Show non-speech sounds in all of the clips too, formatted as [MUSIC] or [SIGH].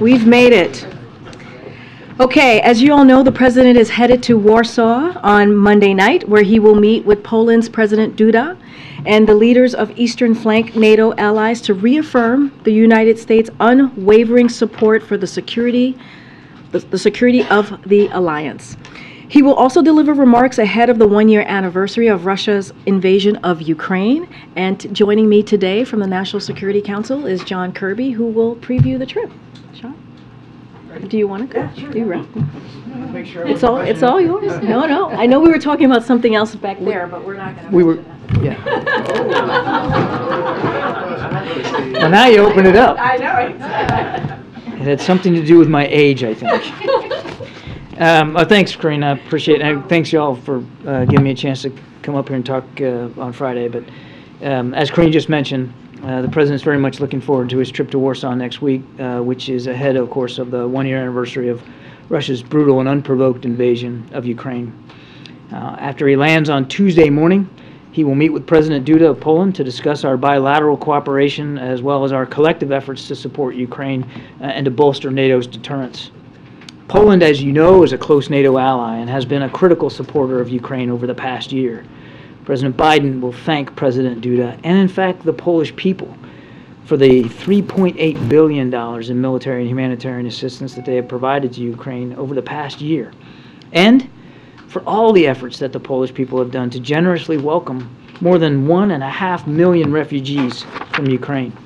We've made it. Okay, as you all know, the president is headed to Warsaw on Monday night, where he will meet with Poland's President Duda and the leaders of Eastern Flank NATO allies to reaffirm the United States' unwavering support for the security, the, the security of the alliance. He will also deliver remarks ahead of the one-year anniversary of Russia's invasion of Ukraine. And joining me today from the National Security Council is John Kirby, who will preview the trip. John, do you want to go? Do you ready? It's all, it's all yours. No, no. I know we were talking about something else back there, but we're not going to. We were, yeah. [LAUGHS] Well, now you open it up. I know. It had something to do with my age, I think. [LAUGHS] Um, uh, thanks, Karina. I appreciate it. And thanks, y'all, for uh, giving me a chance to come up here and talk uh, on Friday. But um, as Karina just mentioned, uh, the president's very much looking forward to his trip to Warsaw next week, uh, which is ahead, of course, of the one year anniversary of Russia's brutal and unprovoked invasion of Ukraine. Uh, after he lands on Tuesday morning, he will meet with President Duda of Poland to discuss our bilateral cooperation as well as our collective efforts to support Ukraine and to bolster NATO's deterrence. Poland, as you know, is a close NATO ally and has been a critical supporter of Ukraine over the past year. President Biden will thank President Duda and, in fact, the Polish people for the $3.8 billion in military and humanitarian assistance that they have provided to Ukraine over the past year. And for all the efforts that the Polish people have done to generously welcome more than one and a half million refugees from Ukraine.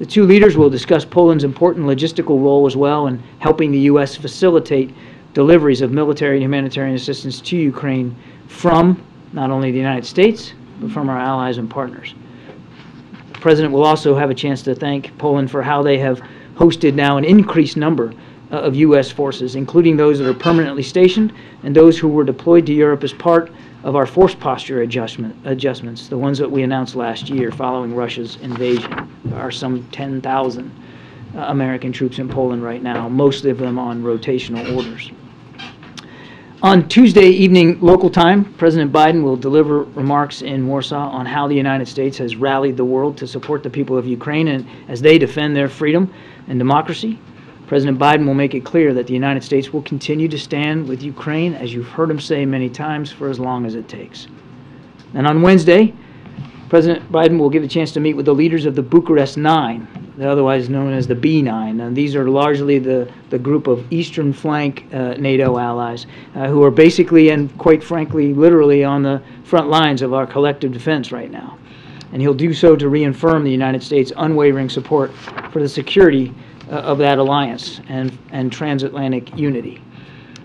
The two leaders will discuss Poland's important logistical role as well in helping the U.S. facilitate deliveries of military and humanitarian assistance to Ukraine from not only the United States, but from our allies and partners. The President will also have a chance to thank Poland for how they have hosted now an increased number uh, of U.S. forces, including those that are permanently stationed and those who were deployed to Europe as part of our force posture adjustment, adjustments, the ones that we announced last year following Russia's invasion. There are some 10,000 uh, American troops in Poland right now, most of them on rotational orders. On Tuesday evening local time, President Biden will deliver remarks in Warsaw on how the United States has rallied the world to support the people of Ukraine and as they defend their freedom and democracy. President Biden will make it clear that the United States will continue to stand with Ukraine, as you've heard him say many times, for as long as it takes. And on Wednesday, President Biden will get a chance to meet with the leaders of the Bucharest Nine, otherwise known as the B9. And these are largely the, the group of Eastern Flank uh, NATO allies uh, who are basically and quite frankly, literally on the front lines of our collective defense right now. And he'll do so to reaffirm the United States' unwavering support for the security of that alliance and, and transatlantic unity.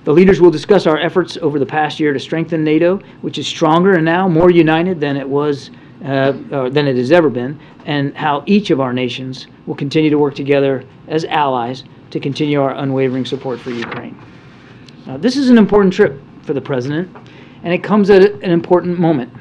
The leaders will discuss our efforts over the past year to strengthen NATO, which is stronger and now more united than it was uh, than it has ever been, and how each of our nations will continue to work together as allies to continue our unwavering support for Ukraine. Now, this is an important trip for the president, and it comes at an important moment.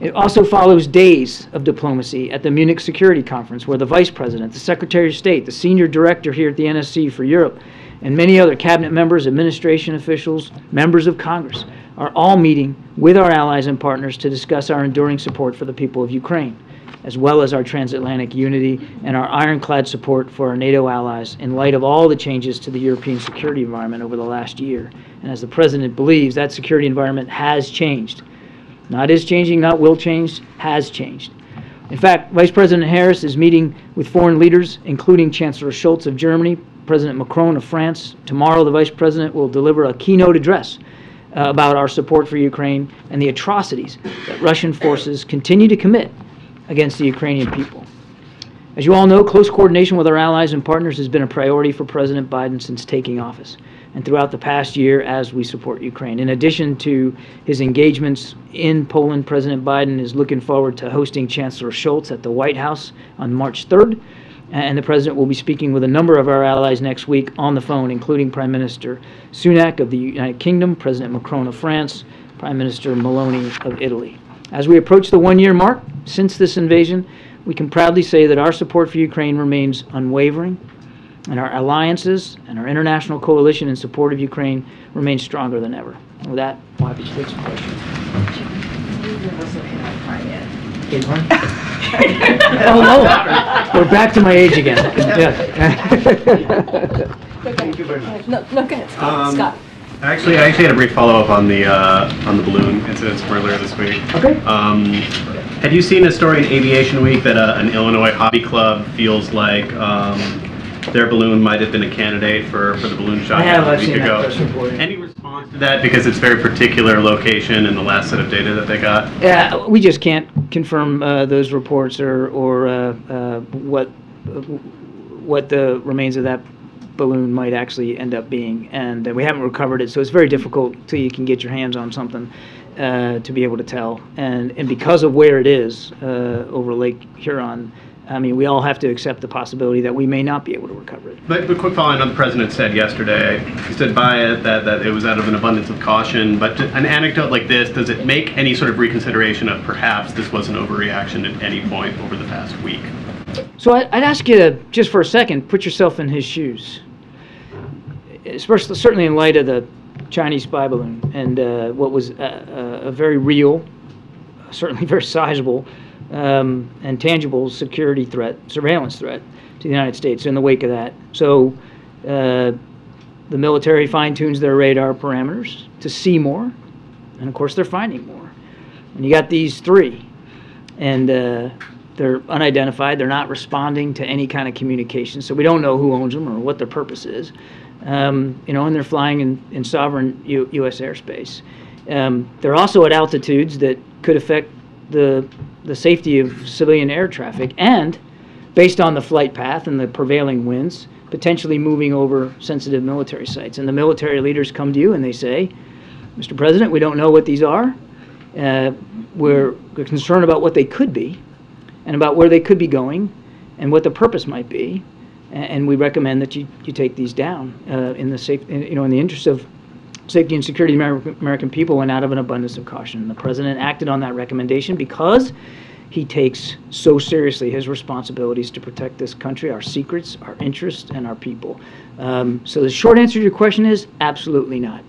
It also follows days of diplomacy at the Munich Security Conference, where the Vice President, the Secretary of State, the Senior Director here at the NSC for Europe, and many other cabinet members, administration officials, members of Congress are all meeting with our allies and partners to discuss our enduring support for the people of Ukraine, as well as our transatlantic unity and our ironclad support for our NATO allies in light of all the changes to the European security environment over the last year. And as the President believes, that security environment has changed not is changing, not will change, has changed. In fact, Vice President Harris is meeting with foreign leaders, including Chancellor Scholz of Germany, President Macron of France. Tomorrow, the Vice President will deliver a keynote address uh, about our support for Ukraine and the atrocities that Russian forces continue to commit against the Ukrainian people. As you all know, close coordination with our allies and partners has been a priority for President Biden since taking office and throughout the past year as we support Ukraine. In addition to his engagements in Poland, President Biden is looking forward to hosting Chancellor Scholz at the White House on March 3rd. And the president will be speaking with a number of our allies next week on the phone, including Prime Minister Sunak of the United Kingdom, President Macron of France, Prime Minister Meloni of Italy. As we approach the one year mark since this invasion, we can proudly say that our support for Ukraine remains unwavering and our alliances and our international coalition in support of Ukraine remain stronger than ever. with that, I'm happy to take some questions. Acorn? Oh, no. We're back to my age again. [LAUGHS] Yeah. [LAUGHS] Thank you very much. No, no, go ahead, Scott. Um, Scott. Actually, I actually had a brief follow-up on the, uh, on the balloon incidents from earlier this week. Okay. Um, had you seen a story in Aviation Week that uh, an Illinois hobby club feels like um, their balloon might have been a candidate for, for the balloon shot I have, a I've week seen that ago? press report. Any response to that because it's very particular location and the last set of data that they got? Yeah, we just can't confirm uh, those reports or, or uh, uh, what, what the remains of that balloon might actually end up being. And uh, we haven't recovered it, so it's very difficult till you can get your hands on something uh, to be able to tell. And, and because of where it is uh, over Lake Huron, I mean, we all have to accept the possibility that we may not be able to recover it. But, but quick follow on the president said yesterday. He stood by it that, that it was out of an abundance of caution. But an anecdote like this, does it make any sort of reconsideration of perhaps this was an overreaction at any point over the past week? So I- I'd ask you to, just for a second, put yourself in his shoes. Especially, certainly in light of the Chinese spy balloon and uh, what was a, a a very real, certainly very sizable, um, and tangible security threat, surveillance threat to the United States in the wake of that. So uh, the military fine tunes their radar parameters to see more, and of course they're finding more. And you got these three and uh, they're unidentified. They're not responding to any kind of communication, so we don't know who owns them or what their purpose is. Um, you know, and they're flying in, in sovereign U- U.S. airspace. Um, they're also at altitudes that could affect the the safety of civilian air traffic, and based on the flight path and the prevailing winds, potentially moving over sensitive military sites. And the military leaders come to you and they say, Mr. President, we don't know what these are. Uh, we're we're concerned about what they could be and about where they could be going and what the purpose might be. A- And we recommend that you, you take these down uh, in the safe, in- you know, in the interest of safety and security of the American, people and out of an abundance of caution. The president acted on that recommendation because he takes so seriously his responsibilities to protect this country, our secrets, our interests, and our people. Um, so the short answer to your question is absolutely not.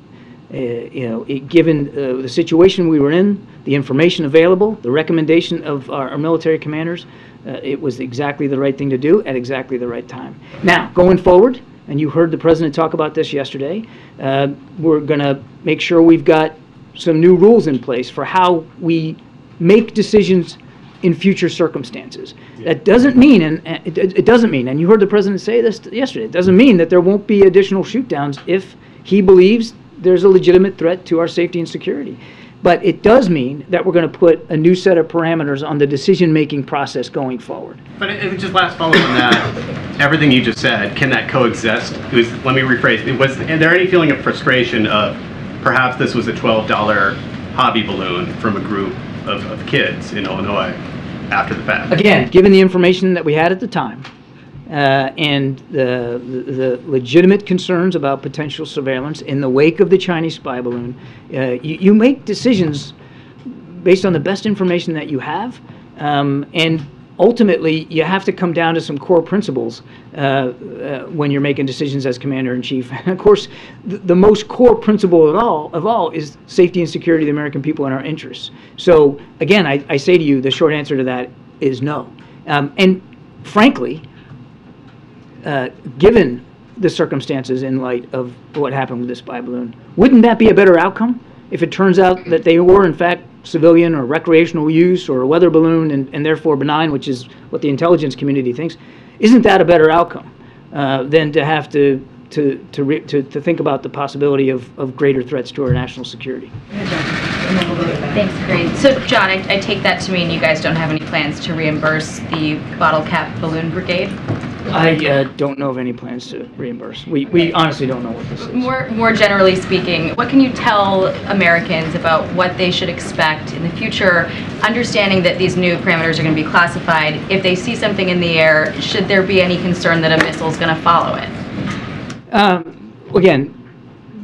Uh, you know, it, given uh, the situation we were in, the information available, the recommendation of our, our military commanders, uh, it was exactly the right thing to do at exactly the right time. Now, going forward, and you heard the president talk about this yesterday, uh, we're going to make sure we've got some new rules in place for how we make decisions in future circumstances. That doesn't mean, and and it, it doesn't mean, and you heard the president say this yesterday, it doesn't mean that there won't be additional shoot downs if he believes there's a legitimate threat to our safety and security. But it does mean that we're going to put a new set of parameters on the decision-making process going forward. But it, it just last follow up on that, everything you just said, can that coexist? It was, let me rephrase, it was, is there any feeling of frustration of perhaps this was a twelve dollar hobby balloon from a group of, of kids in Illinois after the fact? Again, given the information that we had at the time, uh, and the, the legitimate concerns about potential surveillance in the wake of the Chinese spy balloon, uh, you, you make decisions based on the best information that you have, um, and ultimately you have to come down to some core principles uh, uh, when you're making decisions as commander in chief. [LAUGHS] And of course, the, the most core principle of all of all is safety and security of the American people and our interests. So again, I, I say to you, the short answer to that is no. Um, and frankly, uh, given the circumstances in light of what happened with the spy balloon, wouldn't that be a better outcome if it turns out that they were in fact civilian or recreational use or a weather balloon and, and therefore benign, which is what the intelligence community thinks? Isn't that a better outcome uh, than to have to to to, re- to to think about the possibility of, of greater threats to our national security? Thanks, Karine. So, John, I, I take that to mean you guys don't have any plans to reimburse the bottle cap balloon brigade? I uh, don't know of any plans to reimburse. We, we honestly don't know what this is. More, more generally speaking, what can you tell Americans about what they should expect in the future, understanding that these new parameters are going to be classified? If they see something in the air, should there be any concern that a missile is going to follow it? Um, again,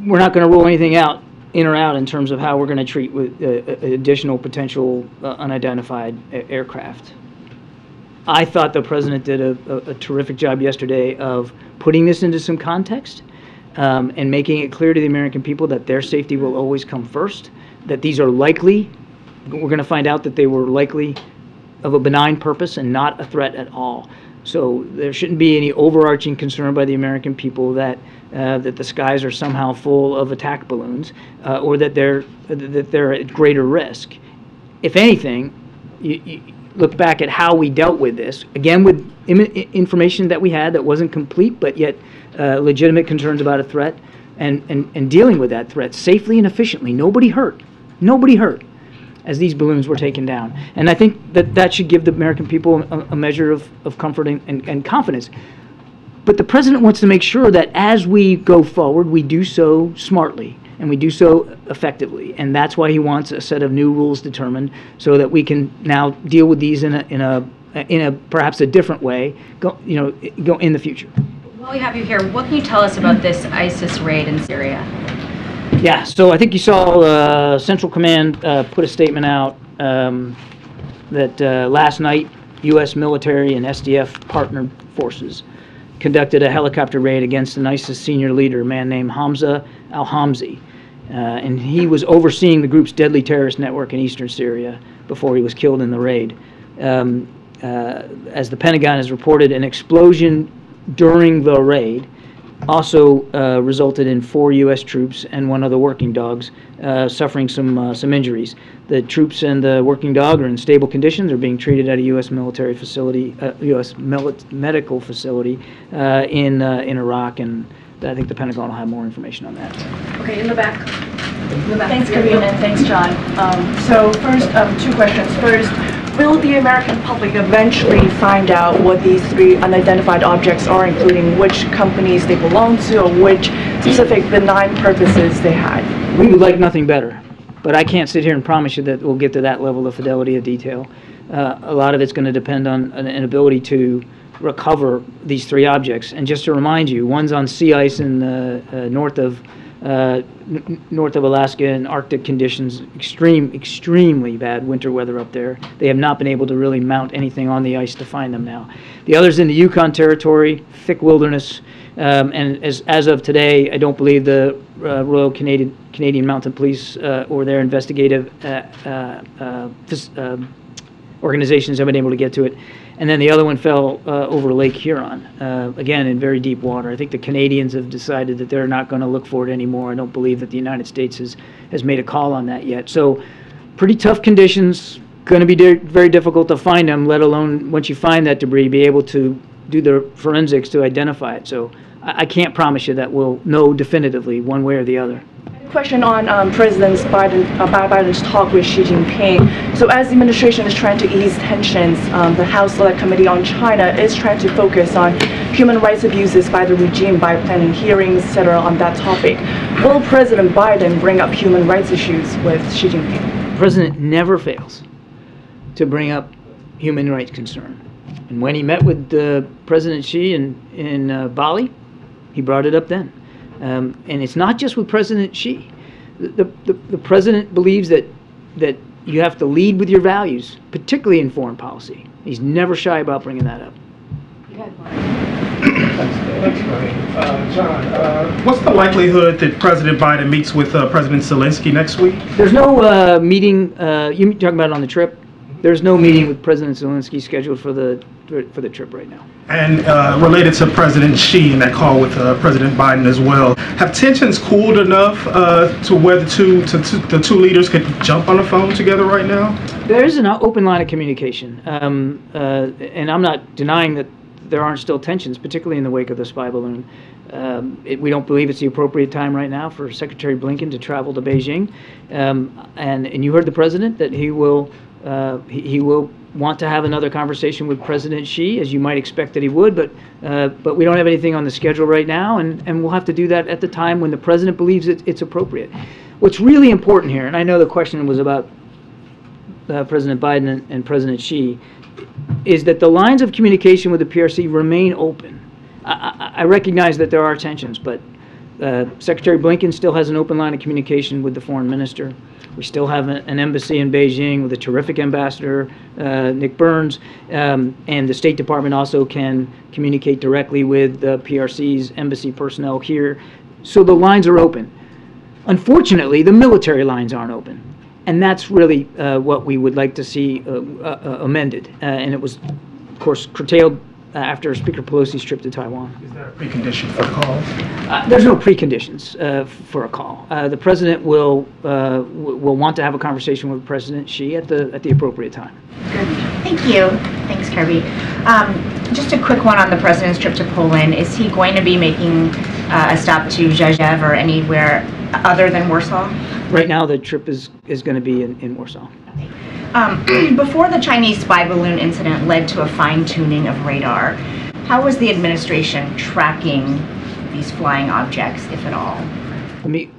we're not going to rule anything out, in or out, in terms of how we're going to treat with uh, uh, additional potential uh, unidentified a- aircraft. I thought the president did a, a, a terrific job yesterday of putting this into some context um, and making it clear to the American people that their safety will always come first. That these are likely. We're going to find out that they were likely of a benign purpose and not a threat at all. So there shouldn't be any overarching concern by the American people that uh, that the skies are somehow full of attack balloons uh, or that they're that they're at greater risk. If anything, you, you look back at how we dealt with this again with information that we had that wasn't complete, but yet uh, legitimate concerns about a threat, and, and and dealing with that threat safely and efficiently. Nobody hurt. Nobody hurt as these balloons were taken down. And I think that that should give the American people a, a measure of, of comfort and, and, and confidence. But the president wants to make sure that as we go forward, we do so smartly and we do so effectively. And that's why he wants a set of new rules determined so that we can now deal with these in a, in a, in a perhaps a different way, go, you know, go in the future. While we have you here, what can you tell us about this ISIS raid in Syria? Yeah, so I think you saw uh, Central Command uh, put a statement out um, that uh, last night U.S. military and SDF partnered forces conducted a helicopter raid against an ISIS senior leader, a man named Hamza al Hamzi. Uh, and he was overseeing the group's deadly terrorist network in eastern Syria before he was killed in the raid. Um, uh, as the Pentagon has reported, an explosion during the raid also uh, resulted in four U.S. troops and one of the working dogs uh, suffering some uh, some injuries. The troops and the working dog are in stable conditions. They're being treated at a U.S. military facility, U.S. Uh, medical facility uh, in uh, in Iraq, and I think the Pentagon will have more information on that. Okay, in the back. In the back. Thanks, Karine, and thanks, John. Um, so first, um, two questions. First will the American public eventually find out what these three unidentified objects are, including which companies they belong to or which specific benign purposes they had? We would like nothing better, but I can't sit here and promise you that we'll get to that level of fidelity of detail. Uh, a lot of it's going to depend on an ability to recover these three objects. And just to remind you, one's on sea ice in the uh, north of uh, north of Alaska in Arctic conditions, extreme, extremely bad winter weather up there. They have not been able to really mount anything on the ice to find them now. The others in the Yukon Territory, thick wilderness, um, and as, as of today, I don't believe the uh, Royal Canadian Canadian Mounted Police uh, or their investigative uh, uh, uh, organizations have been able to get to it and then the other one fell uh, over Lake Huron, uh, again in very deep water. I think the Canadians have decided that they're not going to look for it anymore. I don't believe that the United States has, has made a call on that yet. So, pretty tough conditions. Going to be very difficult to find them, let alone once you find that debris, be able to do the forensics to identify it. So, I, I can't promise you that we'll know definitively one way or the other. Question on um, President Biden, uh, Biden's talk with Xi Jinping. So as the administration is trying to ease tensions, um, the House Select Committee on China is trying to focus on human rights abuses by the regime by planning hearings, etc. on that topic. Will President Biden bring up human rights issues with Xi Jinping? The president never fails to bring up human rights concern. And when he met with uh, President Xi in, in uh, Bali, he brought it up then. Um, and it's not just with President Xi. The, the, the president believes that, that you have to lead with your values, particularly in foreign policy. He's never shy about bringing that up. Thanks, uh, John, uh, what's the likelihood that President Biden meets with uh, President Zelensky next week? There's no uh, meeting, uh, you talking about it on the trip? There's no meeting with President Zelensky scheduled for the, for the trip right now. And uh, related to President Xi and that call with uh, President Biden as well, have tensions cooled enough uh, to where the two to, to, the two leaders could jump on the phone together right now? There is an open line of communication, um, uh, and I'm not denying that there aren't still tensions, particularly in the wake of the spy balloon. Um, it, we don't believe it's the appropriate time right now for Secretary Blinken to travel to Beijing, um, and and you heard the president that he will uh, he, he will want to have another conversation with President Xi, as you might expect that he would, but uh, but we don't have anything on the schedule right now, and, and we'll have to do that at the time when the president believes it, it's appropriate. What's really important here, and I know the question was about uh, President Biden and, and, President Xi, is that the lines of communication with the PRC remain open. I, I, I recognize that there are tensions, but uh, Secretary Blinken still has an open line of communication with the foreign minister. We still have an embassy in Beijing with a terrific ambassador, uh, Nick Burns, um, and the State Department also can communicate directly with the PRC's embassy personnel here. So the lines are open. Unfortunately, the military lines aren't open. And that's really uh, what we would like to see uh, uh, amended. Uh, And it was, of course, curtailed uh, after Speaker Pelosi's trip to Taiwan. Is there a precondition for the call? Uh, There's no preconditions uh, for a call. Uh, The president will, uh, w- will want to have a conversation with President Xi at the, at the appropriate time. Good. Thank you. Thanks, Kirby. Um, Just a quick one on the president's trip to Poland. Is he going to be making uh, a stop to Rzeszów or anywhere other than Warsaw? Right now, the trip is, is going to be in in Warsaw. Um, [CLEARS THROAT] Before the Chinese spy balloon incident led to a fine-tuning of radar, how was the administration tracking these flying objects, if at all? Let me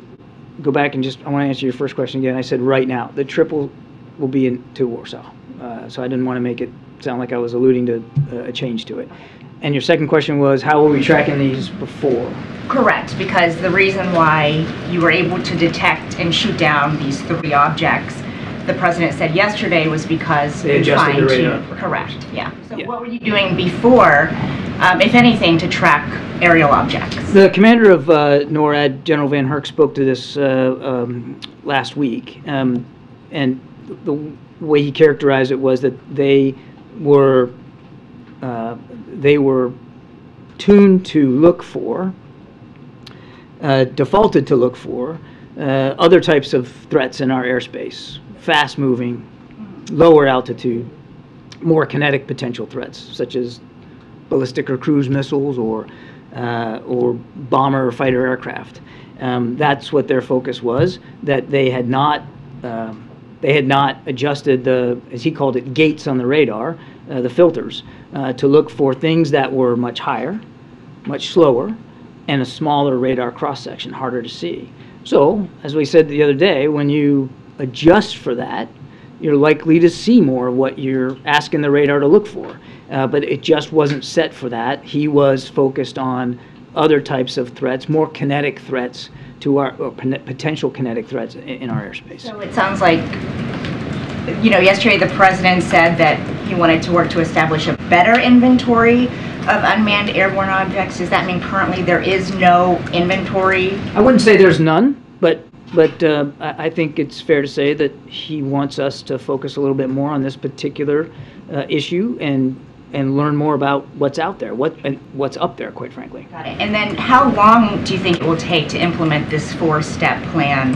go back and just, I want to answer your first question again. I said right now, the trip will, will be in, to Warsaw. Uh, So I didn't want to make it sound like I was alluding to uh, a change to it. And your second question was, how were we tracking these before? Correct, because the reason why you were able to detect and shoot down these three objects, the president said yesterday, was because They you adjusted the fine-tuned- radar. Correct, yeah. So Yeah. what were you doing before, um, if anything, to track aerial objects? The commander of uh, NORAD, General VanHerck, spoke to this uh, um, last week, um, and the way he characterized it was that they were uh, they were tuned to look for, uh, defaulted to look for uh, other types of threats in our airspace, fast-moving, lower altitude, more kinetic potential threats, such as ballistic or cruise missiles or uh, or bomber or fighter aircraft. Um, that's what their focus was. That they had not um, they had not adjusted the as he called it gates on the radar, uh, the filters, uh, to look for things that were much higher, much slower, and a smaller radar cross section, harder to see. So, as we said the other day, when you adjust for that, you're likely to see more of what you're asking the radar to look for. Uh, but it just wasn't set for that. He was focused on other types of threats, more kinetic threats to our, or potential kinetic threats in, in our airspace. So it sounds like, you know, yesterday the president said that he wanted to work to establish a better inventory of unmanned airborne objects. Does that mean currently there is no inventory? I wouldn't say there's none, but uh, I, I think it's fair to say that he wants us to focus a little bit more on this particular uh, issue and and learn more about what's out there, what and what's up there, quite frankly. Got it. And then how long do you think it will take to implement this four-step plan?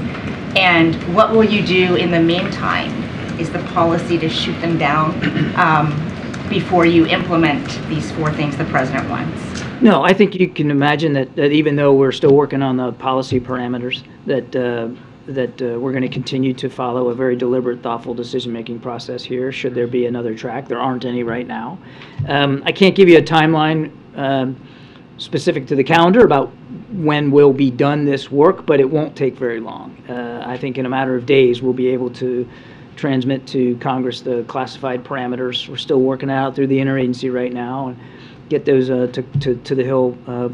And what will you do in the meantime? Is the policy to shoot them down um, before you implement these four things the president wants? No, I think you can imagine that, that even though we're still working on the policy parameters, that, uh, that uh, we're going to continue to follow a very deliberate, thoughtful decision-making process here, should there be another track. There aren't any right now. Um, I can't give you a timeline um, specific to the calendar about when we'll be done this work, but it won't take very long. Uh, I think in a matter of days, we'll be able to transmit to Congress the classified parameters. We're still working out through the interagency right now and get those uh, to, to, to the Hill uh,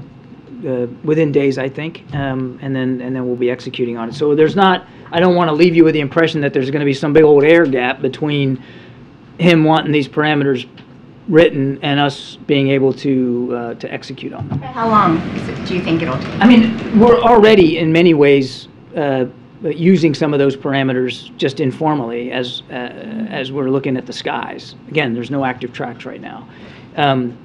uh, within days, I think, um, and then and then we'll be executing on it. So there's not. I don't want to leave you with the impression that there's going to be some big old air gap between him wanting these parameters written and us being able to uh, to execute on them. How long do you think it'll take? I mean, we're already in many ways uh, using some of those parameters just informally as uh, as we're looking at the skies. Again, there's no active tracks right now. Um,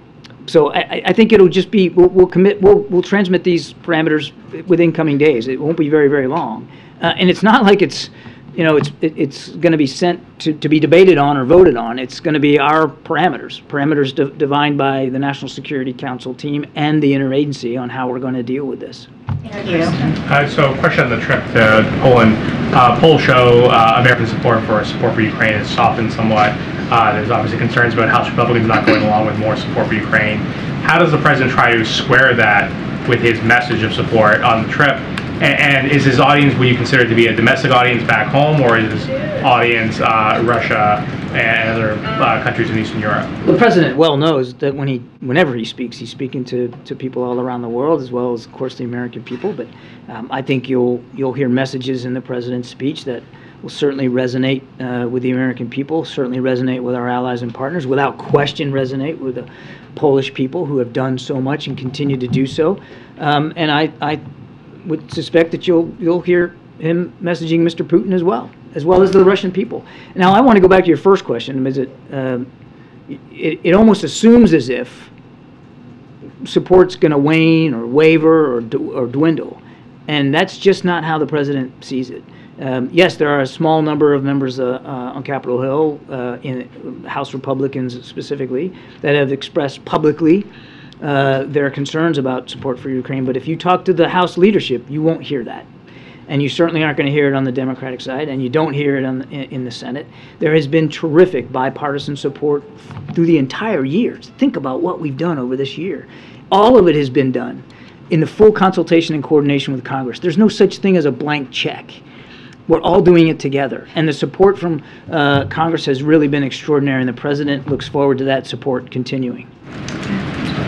so I, I- think it'll just be we'll, we'll commit we'll, we'll transmit these parameters within coming days. It won't be very very long, uh, and it's not like it's you know it's it, it's going to be sent to, to be debated on or voted on. It's going to be our parameters parameters de- defined by the National Security Council team and the interagency on how we're going to deal with this. Uh, So, question on the trip to Poland. Uh, polls show uh, American support for support for Ukraine has softened somewhat. Uh, there's obviously concerns about House Republicans not going along with more support for Ukraine. How does the president try to square that with his message of support on the trip? A- And is his audience, would you consider to be a domestic audience back home, or is his audience uh, Russia and other uh, countries in Eastern Europe? The president well knows that when he, whenever he speaks, he's speaking to, to people all around the world, as well as, of course, the American people. But um, I think you'll you'll hear messages in the president's speech that will certainly resonate uh, with the American people, certainly resonate with our allies and partners, without question, resonate with the Polish people who have done so much and continue to do so. Um, and I, I would suspect that you'll you'll hear him messaging Mr. Putin as well. as well as the Russian people. Now, I want to go back to your first question. Is it, um, it, it almost assumes as if support's going to wane or waver or, or dwindle. And that's just not how the president sees it. Um, yes, there are a small number of members uh, uh, on Capitol Hill, uh, in House Republicans specifically, that have expressed publicly uh, their concerns about support for Ukraine. But if you talk to the House leadership, you won't hear that. And you certainly aren't going to hear it on the Democratic side, and you don't hear it on the, in, in the Senate. There has been terrific bipartisan support through the entire year. Think about what we've done over this year. All of it has been done in the full consultation and coordination with Congress. There's no such thing as a blank check. We're all doing it together. And the support from uh, Congress has really been extraordinary, and the President looks forward to that support continuing.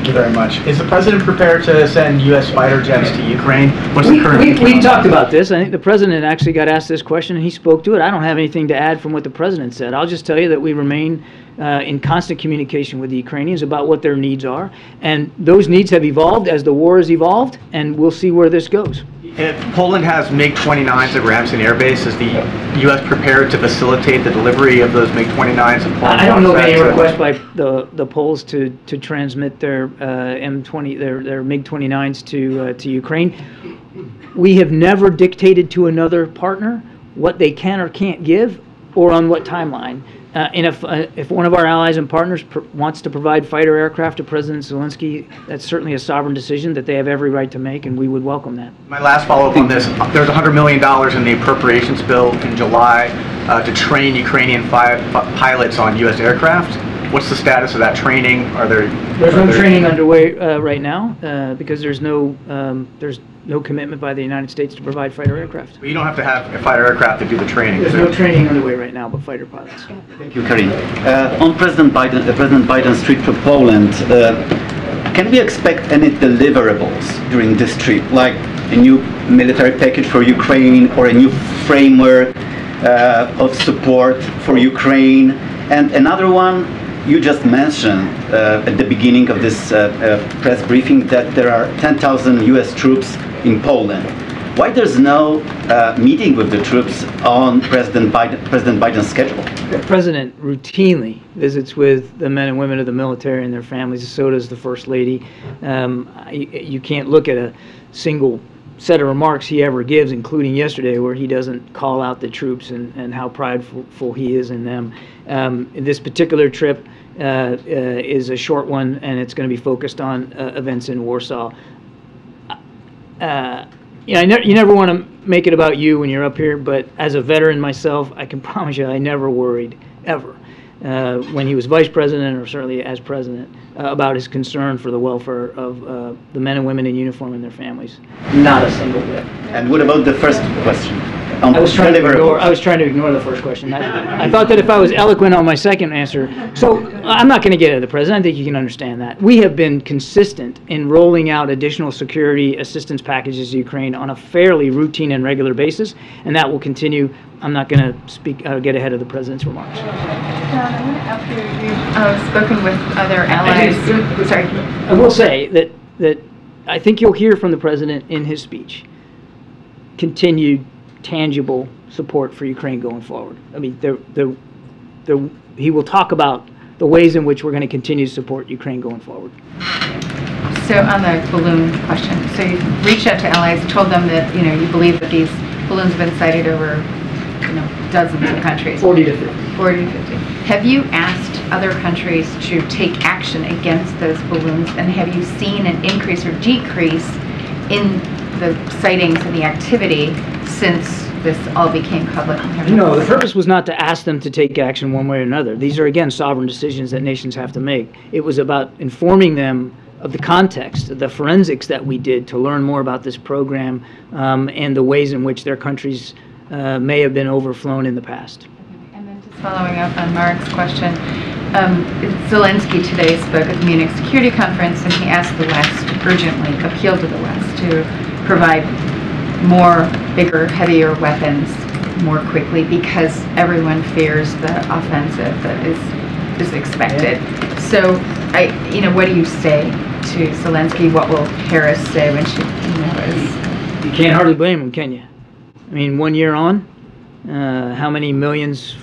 Thank you very much. Is the president prepared to send U.S. fighter jets to Ukraine? What's the We, current we, we talked about this. I think the president actually got asked this question and he spoke to it. I don't have anything to add from what the president said. I'll just tell you that we remain uh, in constant communication with the Ukrainians about what their needs are. And those needs have evolved as the war has evolved, and we'll see where this goes. If Poland has MiG-29s at Ramstein Air Base, is the U.S. prepared to facilitate the delivery of those MiG-29s? if Poland I don't know of any request by the, the Poles to, to transmit their uh, M20, their, their MiG-29s to, uh, to Ukraine. We have never dictated to another partner what they can or can't give or on what timeline. Uh, And if, uh, if one of our allies and partners pr- wants to provide fighter aircraft to President Zelensky, that's certainly a sovereign decision that they have every right to make, and we would welcome that. My last follow-up on this, there's $100 million in the appropriations bill in July uh, to train Ukrainian fi- pilots on U.S. aircraft. What's the status of that training? Are there? There's no there- training underway uh, right now uh, because there's no, um, there's no commitment by the United States to provide fighter aircraft. But you don't have to have a fighter aircraft to do the training. There's so- no training underway right now, but fighter pilots. Thank you, Karine. Uh, On President Biden, uh, President Biden's trip to Poland, uh, can we expect any deliverables during this trip, like a new military package for Ukraine or a new framework uh, of support for Ukraine? And another one, you just mentioned uh, at the beginning of this uh, uh, press briefing that there are 10,000 U.S. troops in Poland. Why there's no uh, meeting with the troops on President Biden, President Biden's schedule? The president routinely visits with the men and women of the military and their families. So does the first lady. Um, I- you can't look at a single set of remarks he ever gives, including yesterday, where he doesn't call out the troops and, and how prideful he is in them. Um, this particular trip uh, uh, is a short one, and it's going to be focused on uh, events in Warsaw. Uh, you know, I never, you never want to make it about you when you're up here, but as a veteran myself, I can [LAUGHS] promise you I never worried, ever, uh, when he was vice president or certainly as president, about his concern for the welfare of uh, the men and women in uniform and their families. Not a single bit. And what about the first question? On I was trying to ignore, I was trying to ignore the first question. I, I thought that if I was eloquent on my second answer, so I'm not going to get at the president. I think you can understand that. We have been consistent in rolling out additional security assistance packages to Ukraine on a fairly routine and regular basis, and that will continue. I'm not going to speak, uh, get ahead of the president's remarks. After you've uh, spoken with other allies, sorry. I will say that, that I think you'll hear from the president in his speech continued tangible support for Ukraine going forward. I mean, there, there, there, he will talk about the ways in which we're going to continue to support Ukraine going forward. So on the balloon question, so you reached out to allies, told them that, you know, you believe that these balloons have been sighted over, you know, dozens of countries. 40 to 50. 40 to 50. Have you asked other countries to take action against those balloons? And have you seen an increase or decrease in the sightings and the activity since this all became public? No, the purpose was not to ask them to take action one way or another. These are, again, sovereign decisions that nations have to make. It was about informing them of the context, the forensics that we did to learn more about this program um, and the ways in which their countries uh, may have been overflown in the past. Following up on Mark's question, um, Zelensky today spoke at the Munich Security Conference and he asked the West urgently, appealed to the West to provide more, bigger, heavier weapons more quickly because everyone fears the offensive that is is expected. So, I, you know, what do you say to Zelensky? What will Harris say when she, you know, is You can't hardly blame him, can you? I mean, one year on, uh, how many millions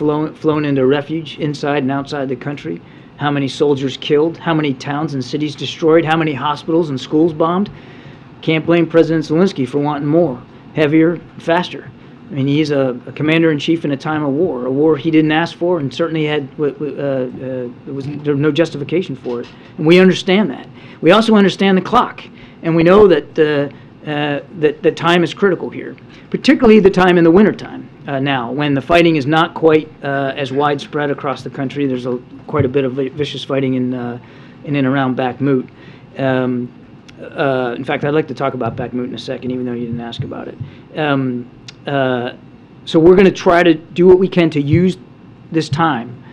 flown, flown into refuge inside and outside the country, how many soldiers killed, how many towns and cities destroyed, how many hospitals and schools bombed. Can't blame President Zelensky for wanting more, heavier, faster. I mean, he's a, a commander in chief in a time of war, a war he didn't ask for, and certainly had uh, uh, was there was no justification for it. And we understand that. We also understand the clock, and we know that uh, uh, that that time is critical here, particularly the time in the wintertime uh, now, when the fighting is not quite uh, as widespread across the country. There's a, quite a bit of vicious fighting in uh, in and around Bakhmut. Um, uh, in fact, I'd like to talk about Bakhmut in a second, even though you didn't ask about it. Um, uh, so we're going to try to do what we can to use this time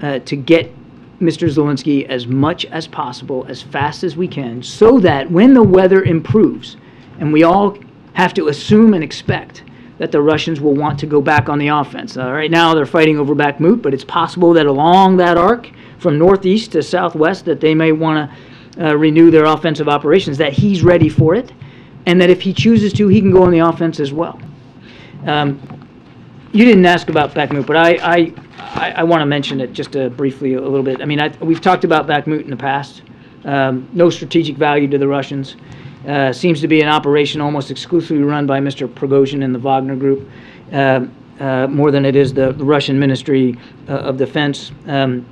to get Mr. Zelensky as much as possible, as fast as we can, so that when the weather improves, and we all have to assume and expect that the Russians will want to go back on the offense. Uh, right now, they're fighting over Bakhmut, but it's possible that along that arc, from northeast to southwest, that they may want to uh, renew their offensive operations. That he's ready for it, and that if he chooses to, he can go on the offense as well. Um, you didn't ask about Bakhmut, but I, I, I, I want to mention it just uh, briefly a little bit. I mean, I, we've talked about Bakhmut in the past. Um, no strategic value to the Russians. Uh, seems to be an operation almost exclusively run by Mr. Prigozhin and the Wagner Group, uh, uh, more than it is the, the Russian Ministry uh, of Defense. Um,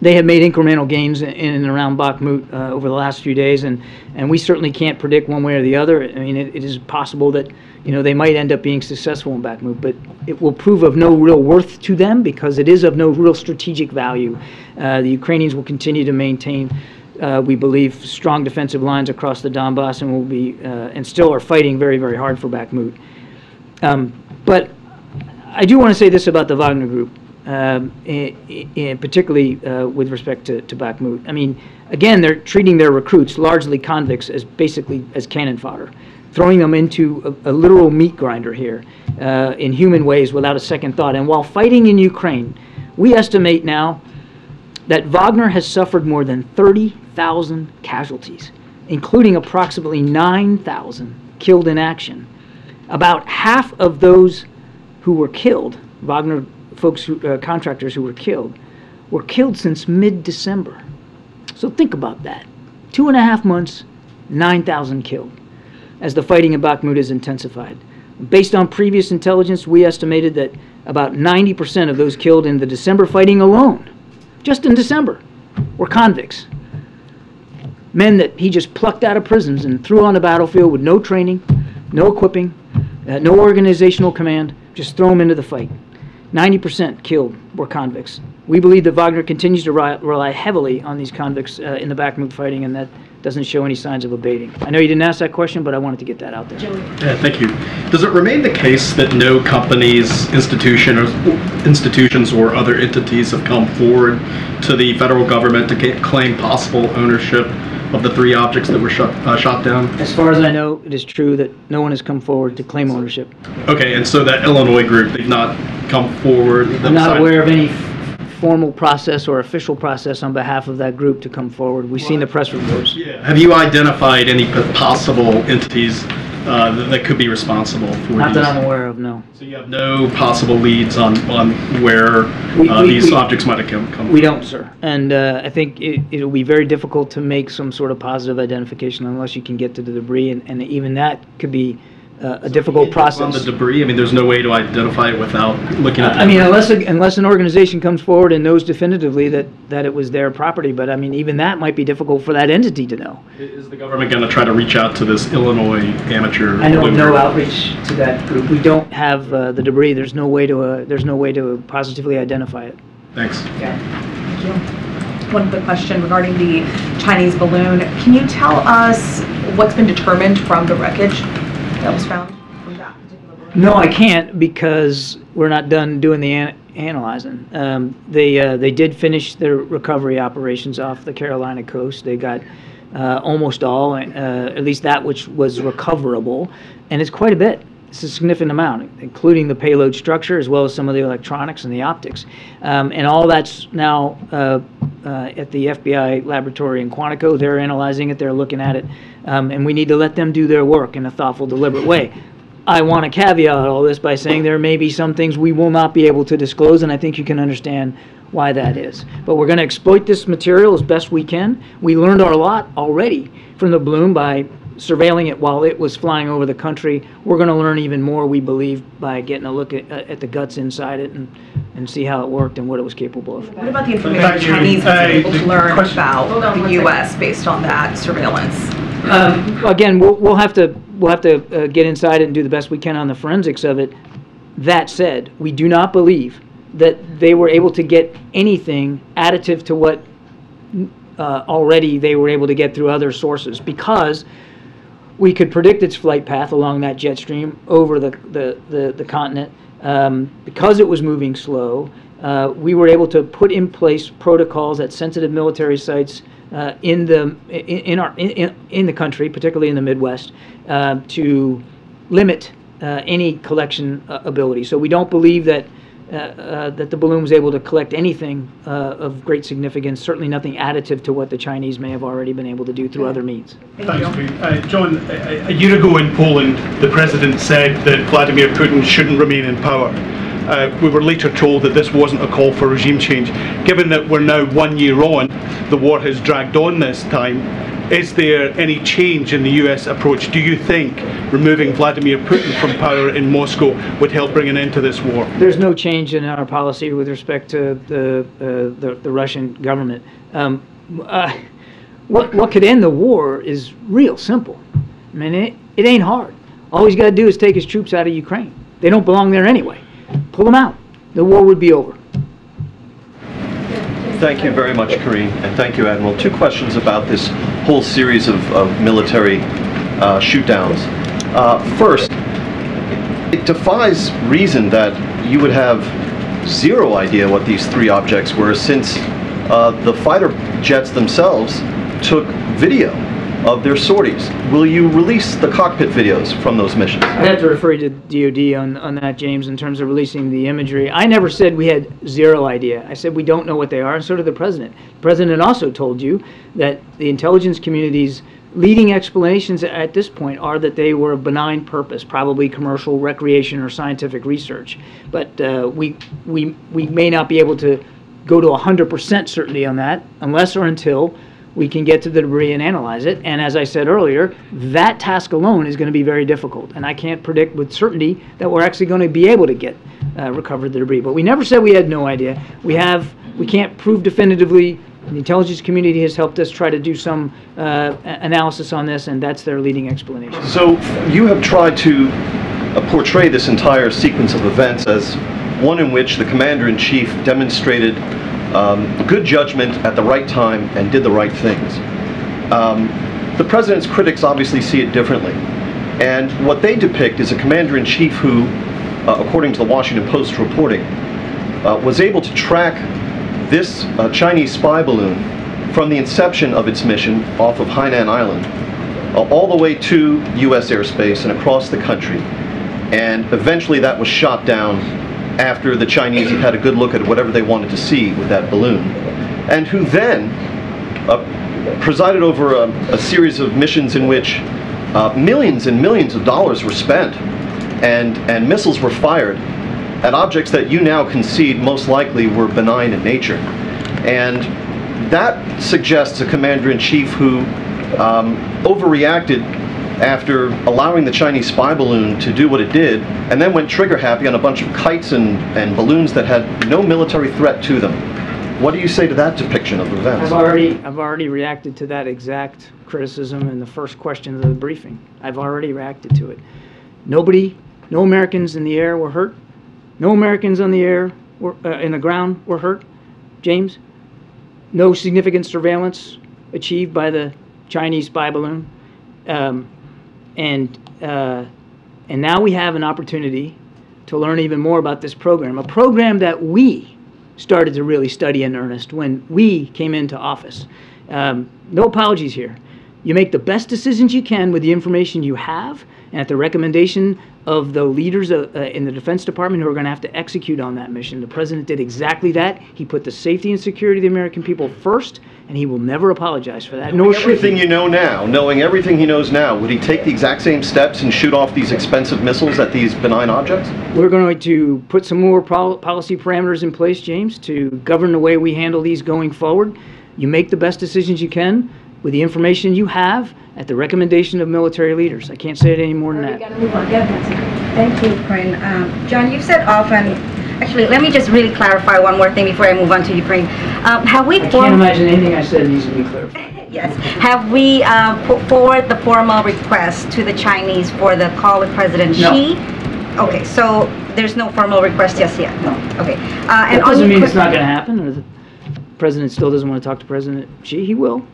they have made incremental gains in and around Bakhmut uh, over the last few days, and, and we certainly can't predict one way or the other. I mean, it, it is possible that you know they might end up being successful in Bakhmut, but it will prove of no real worth to them because it is of no real strategic value. Uh, the Ukrainians will continue to maintain, uh, we believe, strong defensive lines across the Donbass, and will be uh, and still are fighting very, very hard for Bakhmut. Um, but I do want to say this about the Wagner Group um, particularly uh, with respect to, to Bakhmut. I mean, again, they're treating their recruits, largely convicts, as basically as cannon fodder, throwing them into a, a literal meat grinder here uh, in human ways without a second thought. And while fighting in Ukraine, we estimate now that Wagner has suffered more than 30,000 casualties, including approximately 9,000 killed in action. About half of those who were killed, Wagner folks, who, uh, contractors who were killed, were killed since mid-December. So think about that. Two and a half months, 9,000 killed, as the fighting in Bakhmut has intensified. Based on previous intelligence, we estimated that about 90% of those killed in the December fighting alone, just in December, were convicts. Men that he just plucked out of prisons and threw on the battlefield with no training, no equipping, uh, no organizational command, just throw them into the fight. 90% killed were convicts. We believe that Wagner continues to rely heavily on these convicts uh, in the Bakhmut fighting, and that doesn't show any signs of abating. I know you didn't ask that question, but I wanted to get that out there. Yeah, thank you. Does it remain the case that no companies, institution, or institutions, or other entities have come forward to the federal government to ca- claim possible ownership of the three objects that were shot, uh, shot down? As far as I know, it is true that no one has come forward to claim ownership. Okay, and so that Illinois group, they've not come forward? I'm not aware of any f- formal process or official process on behalf of that group to come forward. We've seen the press reports. Have you identified any possible entities uh, that that could be responsible for Not that? I'm aware of, no. So you have no possible leads on, on where We- uh, we- these we- objects might have come, come We don't, sir. And uh, I think it, it'll be very difficult to make some sort of positive identification unless you can get to the debris, and, and even that could be uh, a difficult process. on the process. debris? I mean, there's no way to identify it without looking at the I mean, unless, a- unless an organization comes forward and knows definitively that, that it was their property, but I mean, even that might be difficult for that entity to know. Is the government going to try to reach out to this Illinois amateur? I know of balloon no outreach to that group. We don't have uh, the debris. There's no way to, uh, there's no way to positively identify it. Thanks. Thank you. One quick question regarding the Chinese balloon. Can you tell us what's been determined from the wreckage that was found from that particular balloon? No, I can't because we're not done doing the an- analyzing. Um, they uh, they did finish their recovery operations off the Carolina coast. They got uh, almost all, uh, at least that which was recoverable, and it's quite a bit. It's a significant amount, including the payload structure as well as some of the electronics and the optics, um, and all that's now uh, uh, at the FBI laboratory in Quantico. They're analyzing it. They're looking at it, um, and we need to let them do their work in a thoughtful, deliberate way I want to caveat all this by saying there may be some things we will not be able to disclose, and I think you can understand why that is. But we're going to exploit this material as best we can. We learned our lot already from the bloom by surveilling it while it was flying over the country. We're going to learn even more, we believe, by getting a look at, at the guts inside it and, and see how it worked and what it was capable of. What about the information the Chinese was able to learn about the U.S. based on that surveillance? Um, again, we'll, we'll have to we'll have to uh, get inside it and do the best we can on the forensics of it. That said, we do not believe that they were able to get anything additive to what uh, already they were able to get through other sources because we could predict its flight path along that jet stream over the, the, the, the continent. Um, because it was moving slow, uh, we were able to put in place protocols at sensitive military sites uh, in the in, in our in, in the country, particularly in the Midwest, uh, to limit uh, any collection uh, ability. So we don't believe that that the balloon was able to collect anything uh, of great significance, certainly nothing additive to what the Chinese may have already been able to do through other means. Thanks, Pete. Uh, John, a, a, year ago in Poland, the president said that Vladimir Putin shouldn't remain in power. Uh, we were later told that this wasn't a call for regime change. Given that we're now one year on, the war has dragged on this time, is there any change in the US approach? Do you think removing Vladimir Putin from power in Moscow would help bring an end to this war? There's no change in our policy with respect to the, uh, the, the, Russian government. Um, uh, what, what could end the war is real simple. I mean, it, it ain't hard. All he's got to do is take his troops out of Ukraine. They don't belong there anyway. Pull them out. The war would be over. Thank you very much, Karine, and thank you, Admiral. Two questions about this whole series of, of military uh, shootdowns. Uh, first, it defies reason that you would have zero idea what these three objects were since uh, the fighter jets themselves took video of their sorties. Will you release the cockpit videos from those missions? I have to refer you to DOD on, on that, James, in terms of releasing the imagery. I never said we had zero idea. I said we don't know what they are, and so did the president. The president also told you that the intelligence community's leading explanations at this point are that they were of benign purpose, probably commercial, recreation, or scientific research. But uh, we, we, we may not be able to go to 100% certainty on that unless or until we can get to the debris and analyze it. And as I said earlier, that task alone is going to be very difficult. And I can't predict with certainty that we're actually going to be able to get uh, recover the debris. But we never said we had no idea. We have. We can't prove definitively. The intelligence community has helped us try to do some uh, analysis on this, and that's their leading explanation. So you have tried to uh, portray this entire sequence of events as one in which the commander in chief demonstrated um, good judgment at the right time and did the right things. Um, the president's critics obviously see it differently. And what they depict is a commander-in-chief who, uh, according to the Washington Post reporting, uh, was able to track this uh, Chinese spy balloon from the inception of its mission off of Hainan Island uh, all the way to U.S. airspace and across the country. And eventually that was shot down after the Chinese had had a good look at whatever they wanted to see with that balloon, and who then uh, presided over a, a, series of missions in which uh, millions and millions of dollars were spent and, and missiles were fired at objects that you now concede most likely were benign in nature. And that suggests a commander-in-chief who um, overreacted after allowing the Chinese spy balloon to do what it did, and then went trigger happy on a bunch of kites and, and balloons that had no military threat to them. What do you say to that depiction of events? I've already, I've already reacted to that exact criticism in the first question of the briefing. I've already reacted to it. Nobody, no Americans in the air were hurt. No Americans on the air, were, uh, in the ground were hurt. James, no significant surveillance achieved by the Chinese spy balloon. Um, and uh, and now we have an opportunity to learn even more about this program, a program that we started to really study in earnest when we came into office. Um, no apologies here. You make the best decisions you can with the information you have, and at the recommendation of the leaders uh, uh, in the Defense Department who are going to have to execute on that mission. The president did exactly that. He put the safety and security of the American people first, and he will never apologize for that. Knowing everything you know now, knowing everything he knows now, would he take the exact same steps and shoot off these expensive missiles at these benign objects? We're going to put some more pol- policy parameters in place, James, to govern the way we handle these going forward. You make the best decisions you can with the information you have at the recommendation of military leaders. I can't say it any more than that. Thank you, Karine. Um, John, you've said often, actually, let me just really clarify one more thing before I move on to Ukraine. Um, Have we I can't imagine anything I said needs to be clarified. [LAUGHS] yes, have we uh, put forward the formal request to the Chinese for the call with President No. Xi? Okay, so there's no formal request just yet? No. Okay. Uh, and That doesn't mean it's not going to happen, or the president still doesn't want to talk to President Xi. He will.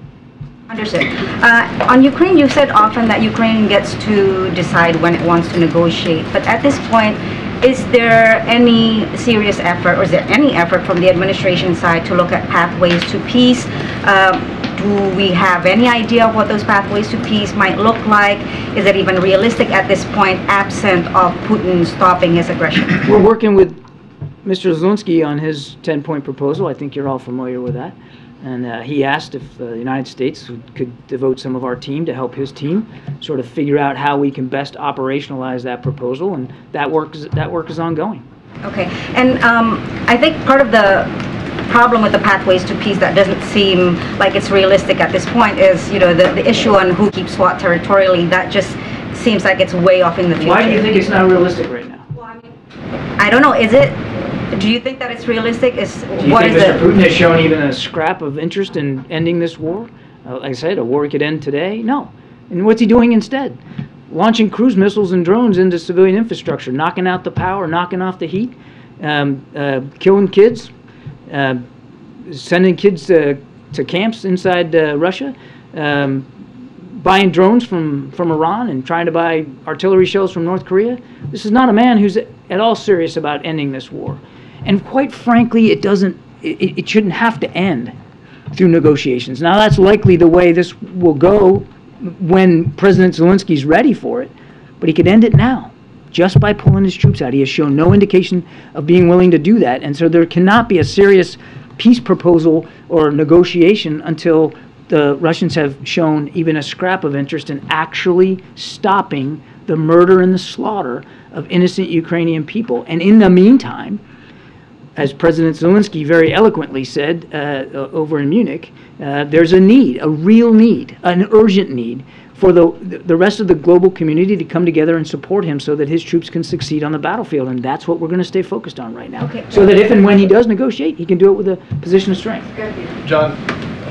Understood. Uh, On Ukraine, you said often that Ukraine gets to decide when it wants to negotiate, but at this point, is there any serious effort, or is there any effort from the administration side to look at pathways to peace? Um, Do we have any idea of what those pathways to peace might look like? Is it even realistic at this point, absent of Putin stopping his aggression? [CLEARS THROAT] We're working with Mr. Zelensky on his 10-point proposal. I think you're all familiar with that. And uh, he asked if uh, the United States would- could devote some of our team to help his team sort of figure out how we can best operationalize that proposal, and that work is, that work is ongoing. Okay, and um, I think part of the problem with the pathways to peace that doesn't seem like it's realistic at this point is, you know, the, the issue on who keeps what territorially, that just seems like it's way off in the future. Why do you think it's not realistic right now? I don't know, is it, do you think that it's realistic? Is, Do you what think is Mr. it? Putin has shown even a scrap of interest in ending this war? Uh, like I said, a war could end today? No. And what's he doing instead? Launching cruise missiles and drones into civilian infrastructure, knocking out the power, knocking off the heat, um, uh, killing kids, uh, sending kids to, to camps inside uh, Russia, um, buying drones from, from Iran and trying to buy artillery shells from North Korea. This is not a man who's at all serious about ending this war. And quite frankly, it doesn't, it, it shouldn't have to end through negotiations. Now, that's likely the way this will go when President Zelensky's ready for it, but he could end it now just by pulling his troops out. He has shown no indication of being willing to do that, and so there cannot be a serious peace proposal or negotiation until the Russians have shown even a scrap of interest in actually stopping the murder and the slaughter of innocent Ukrainian people. And in the meantime, as President Zelensky very eloquently said uh, over in Munich, uh, there's a need, a real need, an urgent need for the, the rest of the global community to come together and support him so that his troops can succeed on the battlefield. And that's what we're going to stay focused on right now. Okay. So that if and when he does negotiate, he can do it with a position of strength. John,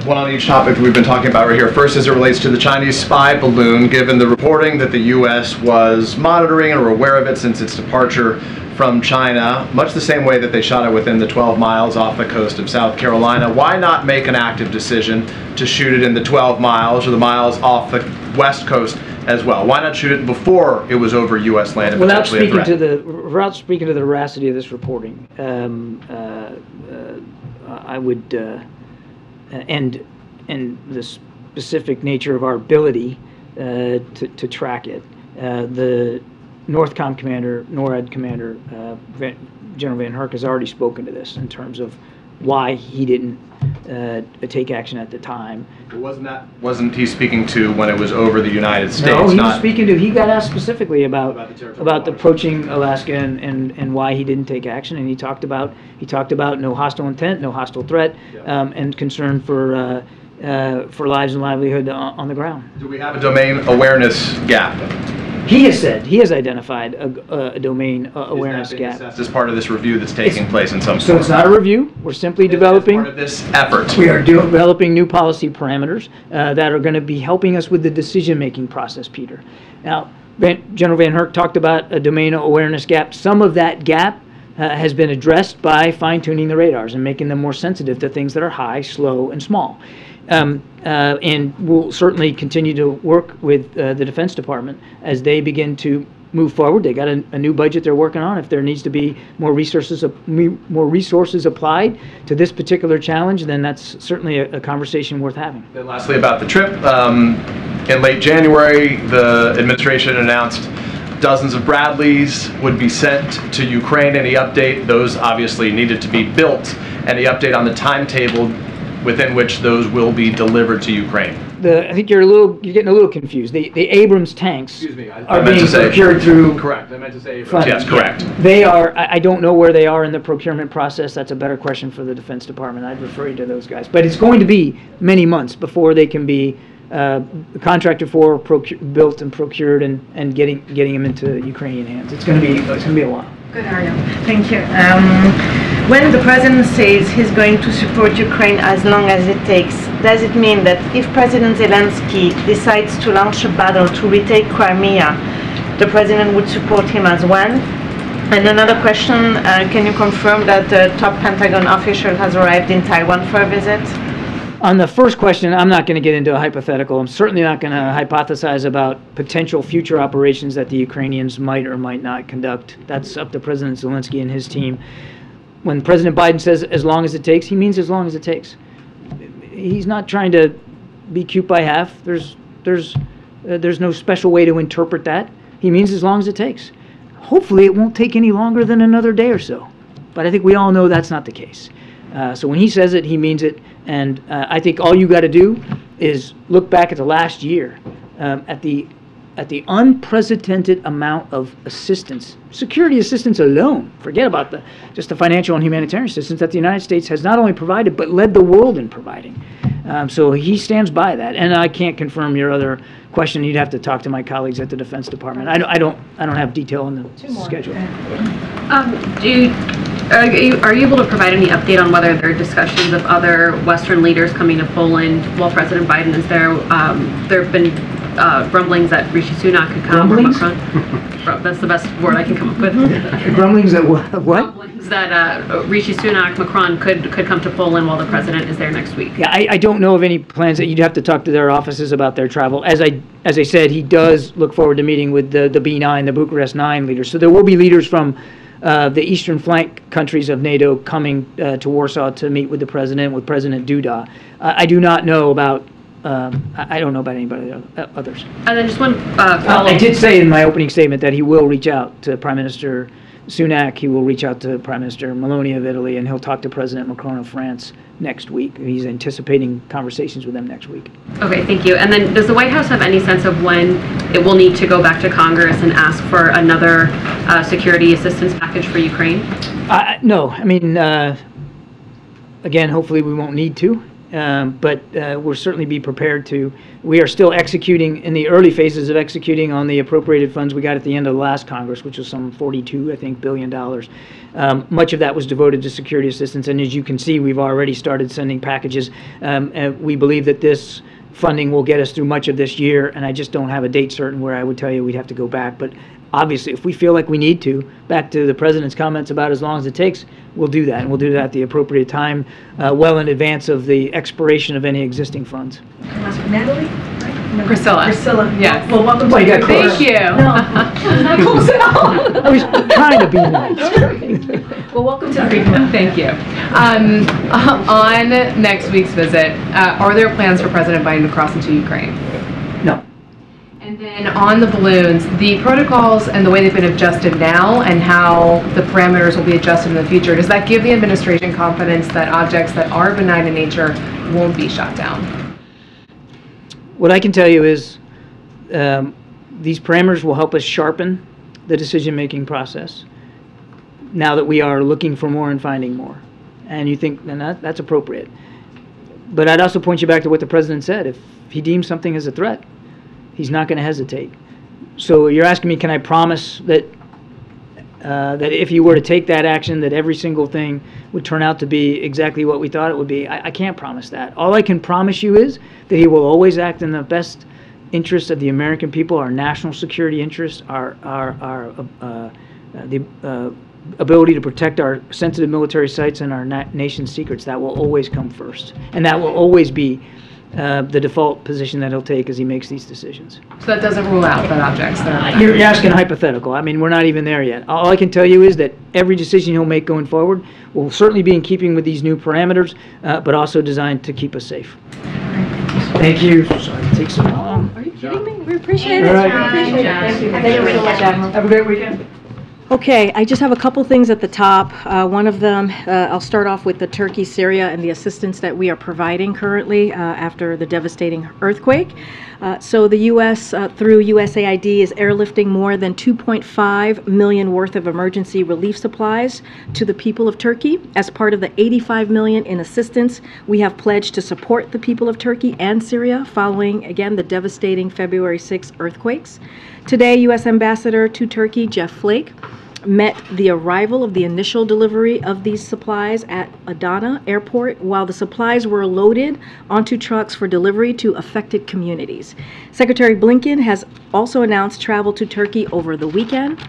one on each topic we've been talking about right here. First, as it relates to the Chinese spy balloon, given the reporting that the U.S. was monitoring and were aware of it since its departure from China, much the same way that they shot it within the 12 miles off the coast of South Carolina, why not make an active decision to shoot it in the 12 miles or the miles off the west coast as well? Why not shoot it before it was over U.S. land Without speaking to the without speaking to the veracity of this reporting, um, uh, uh, I would uh, and and the specific nature of our ability uh, to, to track it. Uh, the Northcom commander, NORAD commander, uh, General VanHerck has already spoken to this in terms of why he didn't uh, take action at the time. Wasn't that wasn't he speaking to when it was over the United States? No, he was not speaking to, he got asked specifically about, About the territorial about approaching Alaska and, and, and why he didn't take action, and he talked about, he talked about no hostile intent, no hostile threat, um, and concern for, uh, uh, for lives and livelihood on, on the ground. Do we have a domain awareness gap? He has said, he has identified a, a domain uh, awareness Is that being gap. assessed as part of this review that's taking place in some So form? it's not a review, we're simply developing. Part of this effort. We are developing new policy parameters uh, that are going to be helping us with the decision-making process, Peter. Now, Van- General VanHerck talked about a domain awareness gap. Some of that gap uh, has been addressed by fine-tuning the radars and making them more sensitive to things that are high, slow, and small. Um, uh, and we'll certainly continue to work with uh, the Defense Department as they begin to move forward. They got a, a new budget they're working on. If there needs to be more resources, more resources applied to this particular challenge, then that's certainly a, a conversation worth having. Then lastly, about the trip, um, In late January, the administration announced dozens of Bradleys would be sent to Ukraine. Any update? Those obviously needed to be built. Any update on the timetable within which those will be delivered to Ukraine? The, I think you're a little, you're getting a little confused. The, the Abrams tanks I are meant to being say- procured through. Correct, I meant to say Abrams. Yes, correct. They are, I, I don't know where they are in the procurement process. That's a better question for the Defense Department. I'd refer you to those guys. But it's going to be many months before they can be, uh, contracted for, procu- built and procured and, and getting, getting them into Ukrainian hands. It's gonna be, it's gonna be a while. Good, Ariel. Thank you. Um, When the president says he's going to support Ukraine as long as it takes, does it mean that if President Zelensky decides to launch a battle to retake Crimea, the president would support him as well? And another question, uh, can you confirm that the top Pentagon official has arrived in Taiwan for a visit? On the first question, I'm not going to get into a hypothetical. I'm certainly not going to hypothesize about potential future operations that the Ukrainians might or might not conduct. That's up to President Zelensky and his team. When President Biden says as long as it takes, he means as long as it takes. He's not trying to be cute by half. There's there's uh, there's no special way to interpret that. He means as long as it takes. Hopefully, it won't take any longer than another day or so. But I think we all know that's not the case. Uh, so when he says it, he means it. And uh, I think all you got to do is look back at the last year, um, at the at the unprecedented amount of assistance, security assistance alone. Forget about the just the financial and humanitarian assistance that the United States has not only provided but led the world in providing. Um, so he stands by that. And I can't confirm your other question. You'd have to talk to my colleagues at the Defense Department. I don't I don't, I don't have detail on the schedule. Um, do you, are you, are you able to provide any update on whether there are discussions of other Western leaders coming to Poland while President Biden is there? Um, there have been uh, rumblings that Rishi Sunak could come Rumblings? or Macron. [LAUGHS] That's the best word I can come up with. [LAUGHS] Grumblings that what? what? Is that uh, Rishi Sunak, Macron could could come to Poland while the president is there next week? Yeah, I, I don't know of any plans that you'd have to talk to their offices about their travel. As I as I said, he does look forward to meeting with the the B9, the Bucharest Nine leaders. So there will be leaders from uh, the eastern flank countries of NATO coming uh, to Warsaw to meet with the president, with President Duda. Uh, I do not know about. Um, I I don't know about anybody uh, others. And then just one uh, Uh, follow. I did say in my opening statement that he will reach out to Prime Minister Sunak. He will reach out to Prime Minister Meloni of Italy, and he'll talk to President Macron of France next week. He's anticipating conversations with them next week. Okay, thank you. And then does the White House have any sense of when it will need to go back to Congress and ask for another uh, security assistance package for Ukraine? Uh, no, I mean, uh, again, hopefully we won't need to, um, but uh, we'll certainly be prepared to. We are still executing in the early phases of executing on the appropriated funds we got at the end of the last Congress, which was some 42, I think, billion dollars. Um, much of that was devoted to security assistance, and as you can see, we've already started sending packages. Um, and we believe that this funding will get us through much of this year, and I just don't have a date certain where I would tell you we'd have to go back. But obviously, if we feel like we need to, back to the president's comments about as long as it takes, we'll do that, and we'll do that at the appropriate time, uh, well in advance of the expiration of any existing funds. Natalie? No. Priscilla. Priscilla. Yes. Well, welcome Well, to you got close. Thank you. No, not close at all. I was trying to be nice. [LAUGHS] Well, welcome to the briefing. Thank you. Um, on next week's visit, uh, are there plans for President Biden to cross into Ukraine? On the balloons, the protocols and the way they've been adjusted now and how the parameters will be adjusted in the future, does that give the administration confidence that objects that are benign in nature won't be shot down? What I can tell you is um, these parameters will help us sharpen the decision-making process now that we are looking for more and finding more. And you think, that, that's appropriate. But I'd also point you back to what the president said. If he deems something as a threat, he's not going to hesitate. So you're asking me, can I promise that uh, that if you were to take that action, that every single thing would turn out to be exactly what we thought it would be. I, I can't promise that. All I can promise you is that he will always act in the best interest of the American people, our national security interests, our our our uh, uh, the uh, ability to protect our sensitive military sites and our na- nation's secrets. That will always come first, and that will always be. Uh, the default position that he'll take as he makes these decisions. So that doesn't rule out that objects that. You're, you're asking hypothetical. I mean, we're not even there yet. All I can tell you is that every decision he'll make going forward will certainly be in keeping with these new parameters, uh, but also designed to keep us safe. Thank you Thank you. Sorry it takes so long. Are you kidding me? We appreciate it. All right. Appreciate it. Thank you. Thank you so much, Admiral. Have a great weekend. Okay, I just have a couple things at the top. Uh, One of them, uh, I'll start off with the Turkey, Syria, and the assistance that we are providing currently uh, after the devastating earthquake. Uh, So the U.S., uh, through USAID, is airlifting more than 2.5 million worth of emergency relief supplies to the people of Turkey. As part of the 85 million in assistance, we have pledged to support the people of Turkey and Syria following, again, the devastating February 6 earthquakes. Today, U.S. Ambassador to Turkey, Jeff Flake, met the arrival of the initial delivery of these supplies at Adana Airport while the supplies were loaded onto trucks for delivery to affected communities. Secretary Blinken has also announced travel to Turkey over the weekend.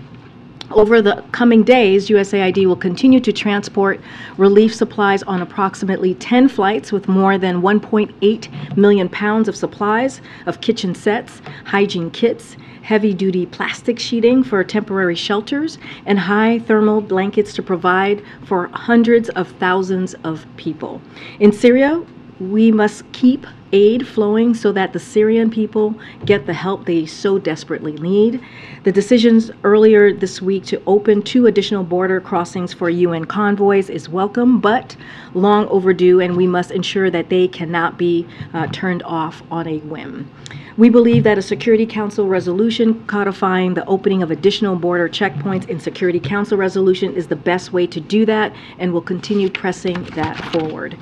Over the coming days, USAID will continue to transport relief supplies on approximately 10 flights with more than 1.8 million pounds of supplies of kitchen sets, hygiene kits, heavy duty plastic sheeting for temporary shelters, and high thermal blankets to provide for hundreds of thousands of people. In Syria, we must keep aid flowing so that the Syrian people get the help they so desperately need. The decisions earlier this week to open two additional border crossings for UN convoys is welcome, but long overdue, and we must ensure that they cannot be uh, turned off on a whim. We believe that a Security Council resolution codifying the opening of additional border checkpoints in Security Council resolution is the best way to do that, and we'll continue pressing that forward.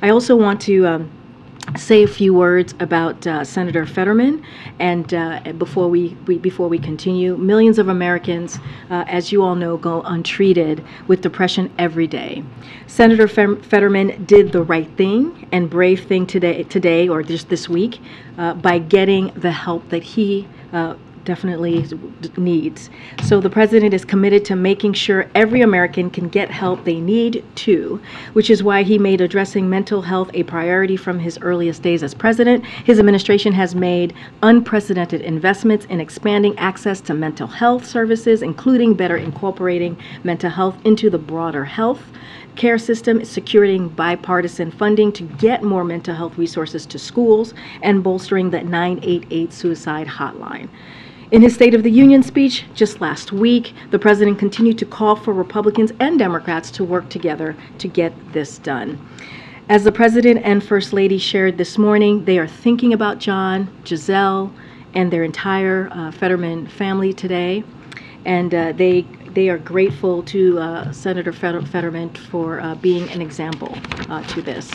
I also want to um, say a few words about uh, Senator Fetterman, and uh, before we, we before we continue, millions of Americans, uh, as you all know, go untreated with depression every day. Senator Fe- Fetterman did the right thing and brave thing today, today or just this week, uh, by getting the help that he. Definitely needs. So the president is committed to making sure every American can get help they need too, which is why he made addressing mental health a priority from his earliest days as president. His administration has made unprecedented investments in expanding access to mental health services, including better incorporating mental health into the broader health care system, securing bipartisan funding to get more mental health resources to schools, and bolstering the 988 suicide hotline. In his State of the Union speech just last week, the president continued to call for Republicans and Democrats to work together to get this done. As the president and first lady shared this morning, they are thinking about John, Gisele, and their entire uh, Fetterman family today, and uh, they they are grateful to uh, Senator Fetterman for uh, being an example uh, to this.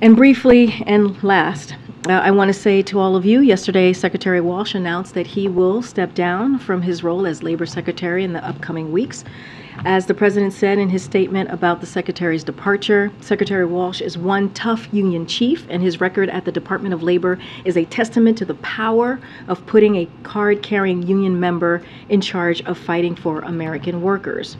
And briefly, and last, Uh, I want to say to all of you, yesterday Secretary Walsh announced that he will step down from his role as Labor Secretary in the upcoming weeks. As the President said in his statement about the Secretary's departure, Secretary Walsh is one tough union chief, and his record at the Department of Labor is a testament to the power of putting a card carrying union member in charge of fighting for American workers.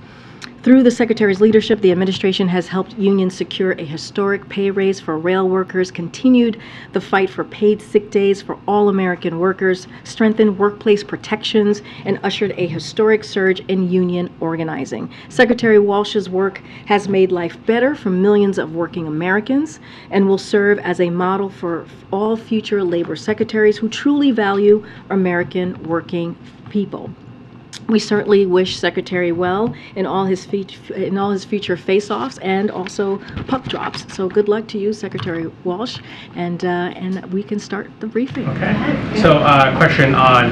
Through the Secretary's leadership, the administration has helped unions secure a historic pay raise for rail workers, continued the fight for paid sick days for all American workers, strengthened workplace protections, and ushered a historic surge in union organizing. Secretary Walsh's work has made life better for millions of working Americans and will serve as a model for all future labor secretaries who truly value American working people. We certainly wish Secretary well in all his in all his future face-offs and also puck drops. So good luck to you, Secretary Walsh, and uh, and we can start the briefing. Okay. So, uh, question on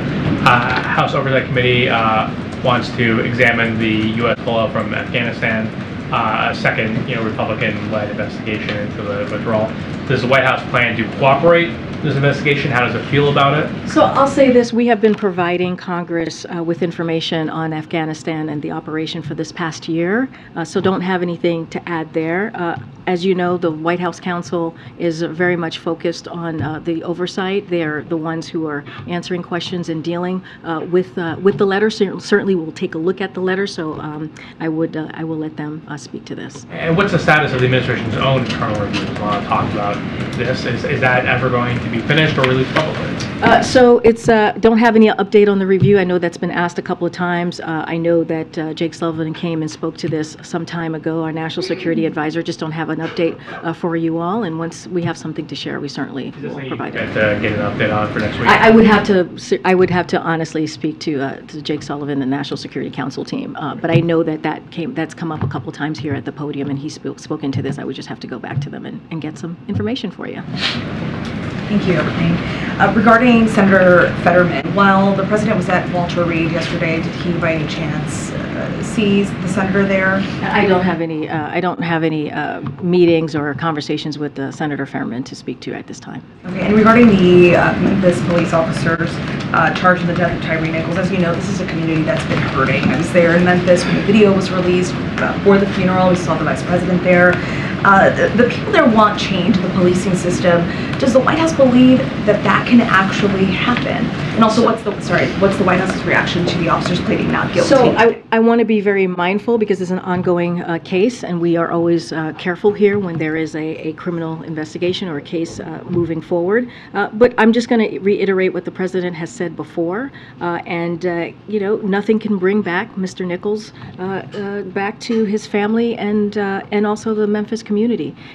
uh, House Oversight Committee uh, wants to examine the U.S. pullout from Afghanistan. Uh, a second, you know, Republican-led investigation into the withdrawal. Does the White House plan to cooperate this investigation? How does it feel about it? So I'll say this, we have been providing Congress uh, with information on Afghanistan and the operation for this past year, uh, so don't have anything to add there. Uh, As you know, the White House counsel is very much focused on uh, the oversight. They're the ones who are answering questions and dealing uh, with, uh, with the letter. Cer- Certainly, we'll take a look at the letter, so um, I would, uh, I will let them uh, speak to this. And what's the status of the administration's own internal reviews? A lot of talk about this. Is, is that ever going to be finished or released publicly? Uh, So it's, uh, don't have any update on the review. I know that's been asked a couple of times. Uh, I know that uh, Jake Sullivan came and spoke to this some time ago, our national security advisor. Just don't have an update uh, for you all, and once we have something to share, we certainly will provide it. Get, uh, get an update on for next week. I, I would have to, I would have to honestly speak to, uh, to Jake Sullivan, the National Security Council team. Uh, but I know that that came, that's come up a couple of times here at the podium, and he spoke, spoken to this. I would just have to go back to them and, and get some information for you. Thank you. Uh, Regarding Senator Fetterman, while the president was at Walter Reed yesterday, did he by any chance uh, see the senator there? I don't have any, uh, I don't have any uh, meetings or conversations with uh, Senator Fetterman to speak to at this time. Okay, and regarding the uh, Memphis police officers uh, charged in the death of Tyre Nichols, as you know, this is a community that's been hurting. I was there in Memphis when the video was released uh, for the funeral. We saw the vice president there. Uh, the, the people there want change in the policing system. Does the White House believe that that can actually happen? And also, what's the sorry, what's the White House's reaction to the officers pleading not guilty? So I, I want to be very mindful because it's an ongoing uh, case, and we are always uh, careful here when there is a, a criminal investigation or a case uh, moving forward. Uh, but I'm just going to reiterate what the president has said before, uh, and uh, you know, nothing can bring back Mr. Nichols uh, uh, back to his family and uh, and also the Memphis community.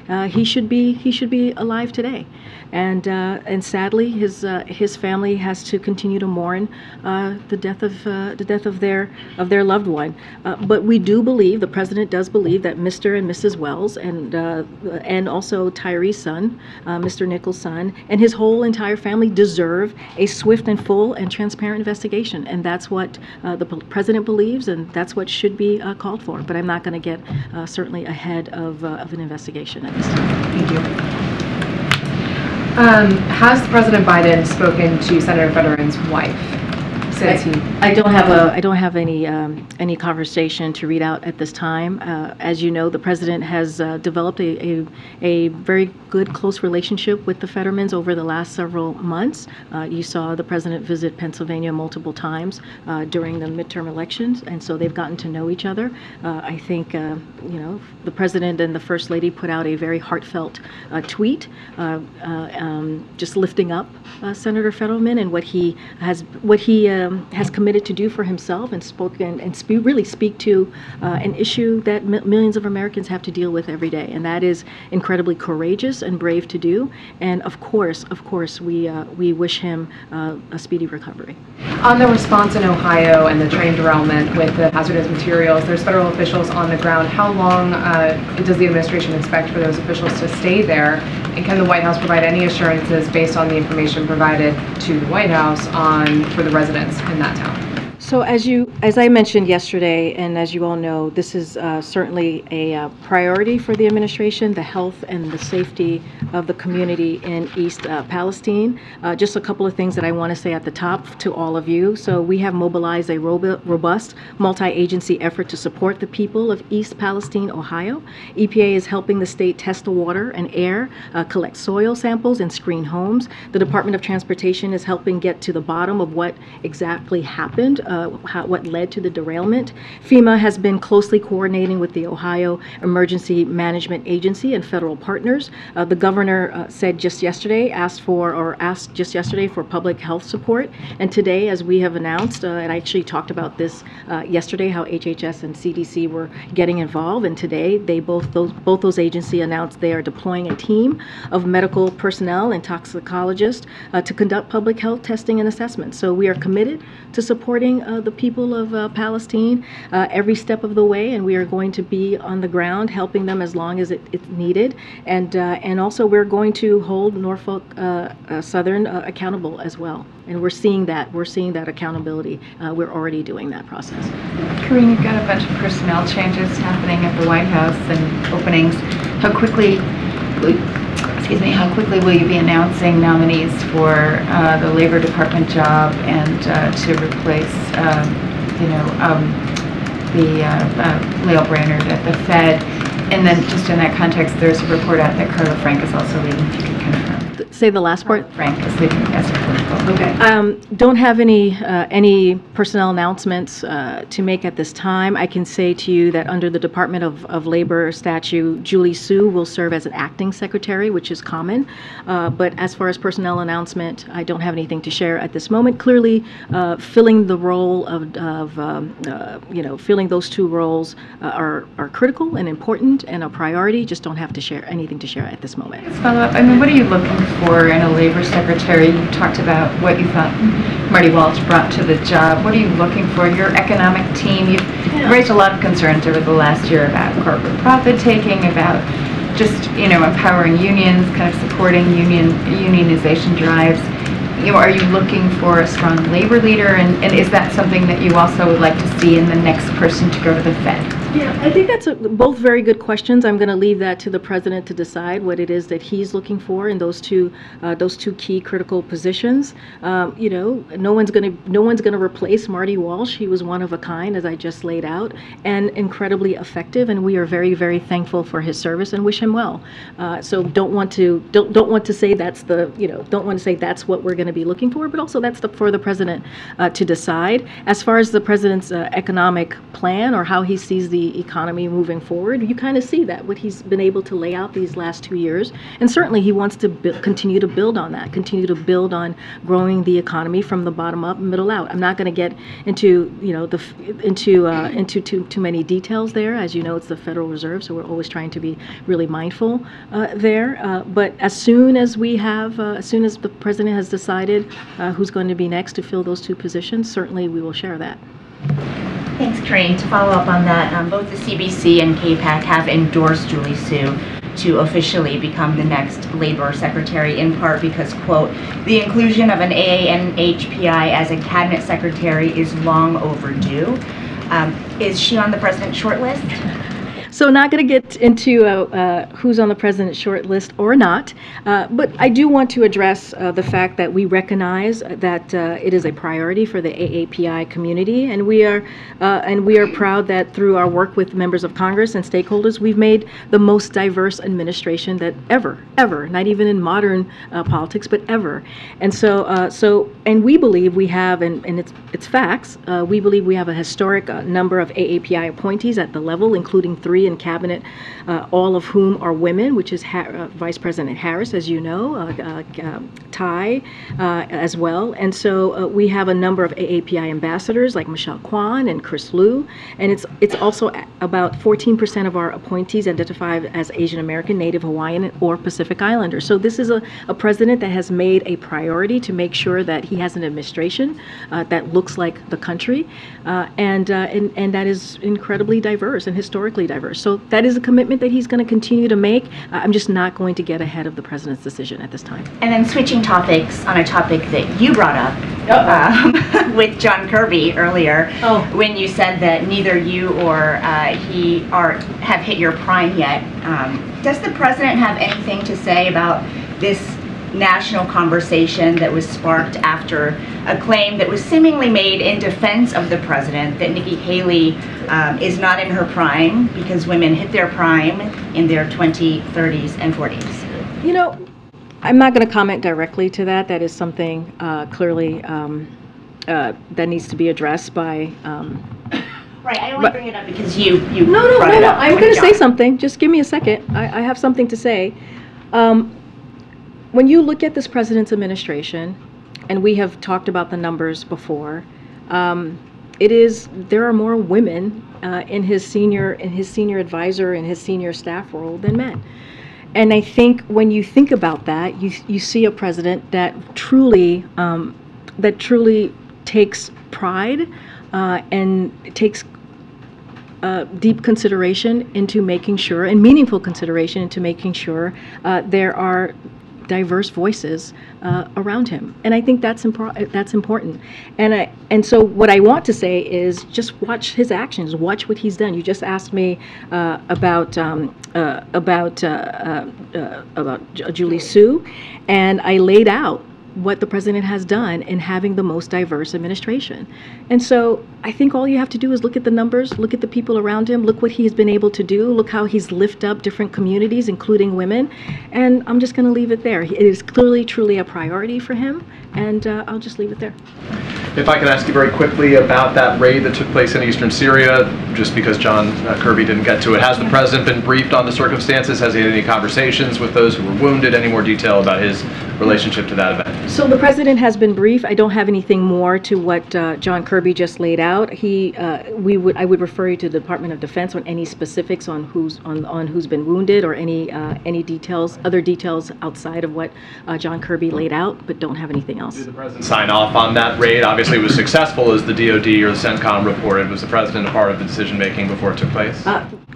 Uh, he should be he should be alive today, and uh, and sadly, his uh, his family has to continue to mourn uh, the death of uh, the death of their of their loved one. Uh, but we do believe the president does believe that Mr. and Mrs. Wells and and also Tyre's son, Mr. Nichols' son, and his whole entire family deserve a swift and full and transparent investigation, and that's what the president believes, and that's what should be called for. But I'm not going to get certainly ahead of, of an investigation at this time. Thank you. Um, Has President Biden spoken to Senator Fetterman's wife I don't have a, I don't have any, um, any conversation to read out at this time. Uh, As you know, the president has uh, developed a, a, a very good, close relationship with the Fettermans over the last several months. Uh, You saw the president visit Pennsylvania multiple times uh, during the midterm elections, and so they've gotten to know each other. Uh, I think, uh, you know, the president and the first lady put out a very heartfelt uh, tweet, uh, uh, um, just lifting up uh, Senator Fetterman and what he has, what he um, has committed to do for himself and spoken and really speak to uh, an issue that mi- millions of Americans have to deal with every day, and that is incredibly courageous and brave to do. And of course, of course, we uh, we wish him uh, a speedy recovery. On the response in Ohio and the train derailment with the hazardous materials, there's federal officials on the ground. How long uh, does the administration expect for those officials to stay there? And can the White House provide any assurances based on the information provided to the White House on, for the residents in that town? So as you, as I mentioned yesterday, and as you all know, this is uh, certainly a uh, priority for the administration, the health and the safety of the community in East uh, Palestine. Uh, Just a couple of things that I want to say at the top to all of you. So we have mobilized a robu- robust, multi-agency effort to support the people of East Palestine, Ohio. EPA is helping the state test the water and air, uh, collect soil samples, and screen homes. The Department of Transportation is helping get to the bottom of what exactly happened, uh, how, what led to the derailment. FEMA has been closely coordinating with the Ohio Emergency Management Agency and federal partners. Uh, the governor uh, said just yesterday, asked for, or asked just yesterday for public health support. And today, as we have announced, uh, and I actually talked about this uh, yesterday, how HHS and CDC were getting involved. And today, they both those both those agencies announced they are deploying a team of medical personnel and toxicologists uh, to conduct public health testing and assessment. So we are committed to supporting uh, the people of uh, Palestine uh, every step of the way, and we are going to be on the ground helping them as long as it, it's needed. And uh, and also we're going to hold Norfolk uh, Southern accountable as well. And we're seeing that. We're seeing that accountability. We're already doing that process. Karine, you've got a bunch of personnel changes happening at the White House and openings. How quickly, excuse me, how quickly will you be announcing nominees for uh, the Labor Department job and uh, to replace, um, you know, um, the uh, uh, Lael Brainard at the Fed? And then just in that context, there's a report out that Carla Frank is also leaving, if you could confirm. Th- say the last part? Frank is political. Okay. Um, Don't have any, uh, any personnel announcements uh, to make at this time. I can say to you that under the Department of of Labor statute, Julie Su will serve as an acting secretary, which is common. Uh, But as far as personnel announcement, I don't have anything to share at this moment. Clearly, uh, filling the role of, of, um, uh, you know, filling those two roles uh, are are critical and important and a priority, just don't have to share, anything to share at this moment. Follow up. I mean, what are you looking for in a labor secretary? You talked about what you thought Marty Walsh brought to the job. What are you looking for? Your economic team, you've raised a lot of concerns over the last year about corporate profit taking, about just, you know, empowering unions, kind of supporting union, unionization drives. You know, are you looking for a strong labor leader? And, and is that something that you also would like to see in the next person to go to the Fed? Yeah, I think that's a- both very good questions. I'm going to leave that to the president to decide what it is that he's looking for in those two, uh, those two key critical positions. Um, You know, no one's going to, no one's going to replace Marty Walsh. He was one of a kind, as I just laid out, and incredibly effective, and we are very, very thankful for his service and wish him well. Uh, So don't want to, don't, don't want to say that's the, you know, don't want to say that's what we're going to be looking for, but also that's the, for the president uh, to decide. As far as the president's uh, economic plan or how he sees the economy moving forward, you kind of see that, what he's been able to lay out these last two years. And certainly, he wants to bu- continue to build on that, continue to build on growing the economy from the bottom up, middle out. I'm not going to get into, you know, the, into, uh, into too, too many details there. As you know, it's the Federal Reserve, so we're always trying to be really mindful uh, there. Uh, But as soon as we have, uh, as soon as the president has decided uh, who's going to be next to fill those two positions, certainly we will share that. Thanks, Karine. To follow up on that, um, both the CBC and CAPAC have endorsed Julie Su to officially become the next labor secretary in part because, quote, the inclusion of an AANHPI as a cabinet secretary is long overdue. Um, is she on the president's short list? So not going to get into uh, uh, who's on the president's short list or not, uh, but I do want to address uh, the fact that we recognize that uh, it is a priority for the AAPI community, and we are uh, and we are proud that through our work with members of Congress and stakeholders, we've made the most diverse administration that ever, ever, not even in modern politics, but ever. And so, so, and we believe we have, and, and it's it's facts. We believe we have a historic number of AAPI appointees at the level, including three in cabinet, uh, all of whom are women, which is ha- uh, Vice President Harris, as you know, uh, uh, um, Tai uh, as well. And so uh, we have a number of AAPI ambassadors like Michelle Kwan and Chris Lu. And it's it's also about 14% of our appointees identify as Asian American, Native Hawaiian, or Pacific Islander. So this is a, a president that has made a priority to make sure that he has an administration uh, that looks like the country, uh, and, uh, and and that is incredibly diverse and historically diverse. So that is a commitment that he's going to continue to make. I'm just not going to get ahead of the president's decision at this time. And then switching topics on a topic that you brought up um, [LAUGHS] with John Kirby earlier, when you said that neither you or uh, he are have hit your prime yet. Um, does the president have anything to say about this national conversation that was sparked after a claim that was seemingly made in defense of the president that Nikki Haley um, is not in her prime because women hit their prime in their 20s, 30s, and 40s? You know, I'm not going to comment directly to that. That is something uh, clearly um, uh, that needs to be addressed by. Um, Right, I only But- bring it up because you, you no, no, no, no. I'm going to say something. Just give me a second. I, I have something to say. Um, when you look at this president's administration, and we have talked about the numbers before, um, it is there are more women uh, in his senior in his senior advisor and his senior staff role than men. And I think when you think about that, you you see a president that truly um, that truly takes pride uh, and takes uh, deep consideration into making sure and meaningful consideration into making sure uh, there are diverse voices uh, around him, and I think that's impor- that's important. And I and so what I want to say is just watch his actions, watch what he's done. You just asked me uh, about um, uh, about uh, uh, uh, about Julie Su, and I laid out what the president has done in having the most diverse administration. And so I think all you have to do is look at the numbers, look at the people around him, look what he's been able to do, look how he's lifted up different communities, including women. And I'm just going to leave it there. It is clearly, truly a priority for him, and uh, I'll just leave it there. If I could ask you very quickly about that raid that took place in eastern Syria, just because John uh, Kirby didn't get to it. Has the president been briefed on the circumstances? Has he had any conversations with those who were wounded? Any more detail about his relationship to that event? So the president has been brief. I don't have anything more to what uh, John Kirby just laid out. He, uh, we would, I would refer you to the Department of Defense on any specifics on who's on, on who's been wounded or any uh, any details, other details outside of what uh, John Kirby laid out, but don't have anything else. Did the president sign off on that raid. Obviously, it was successful as the DoD or the CENTCOM reported. Was the president a part of the decision making before it took place?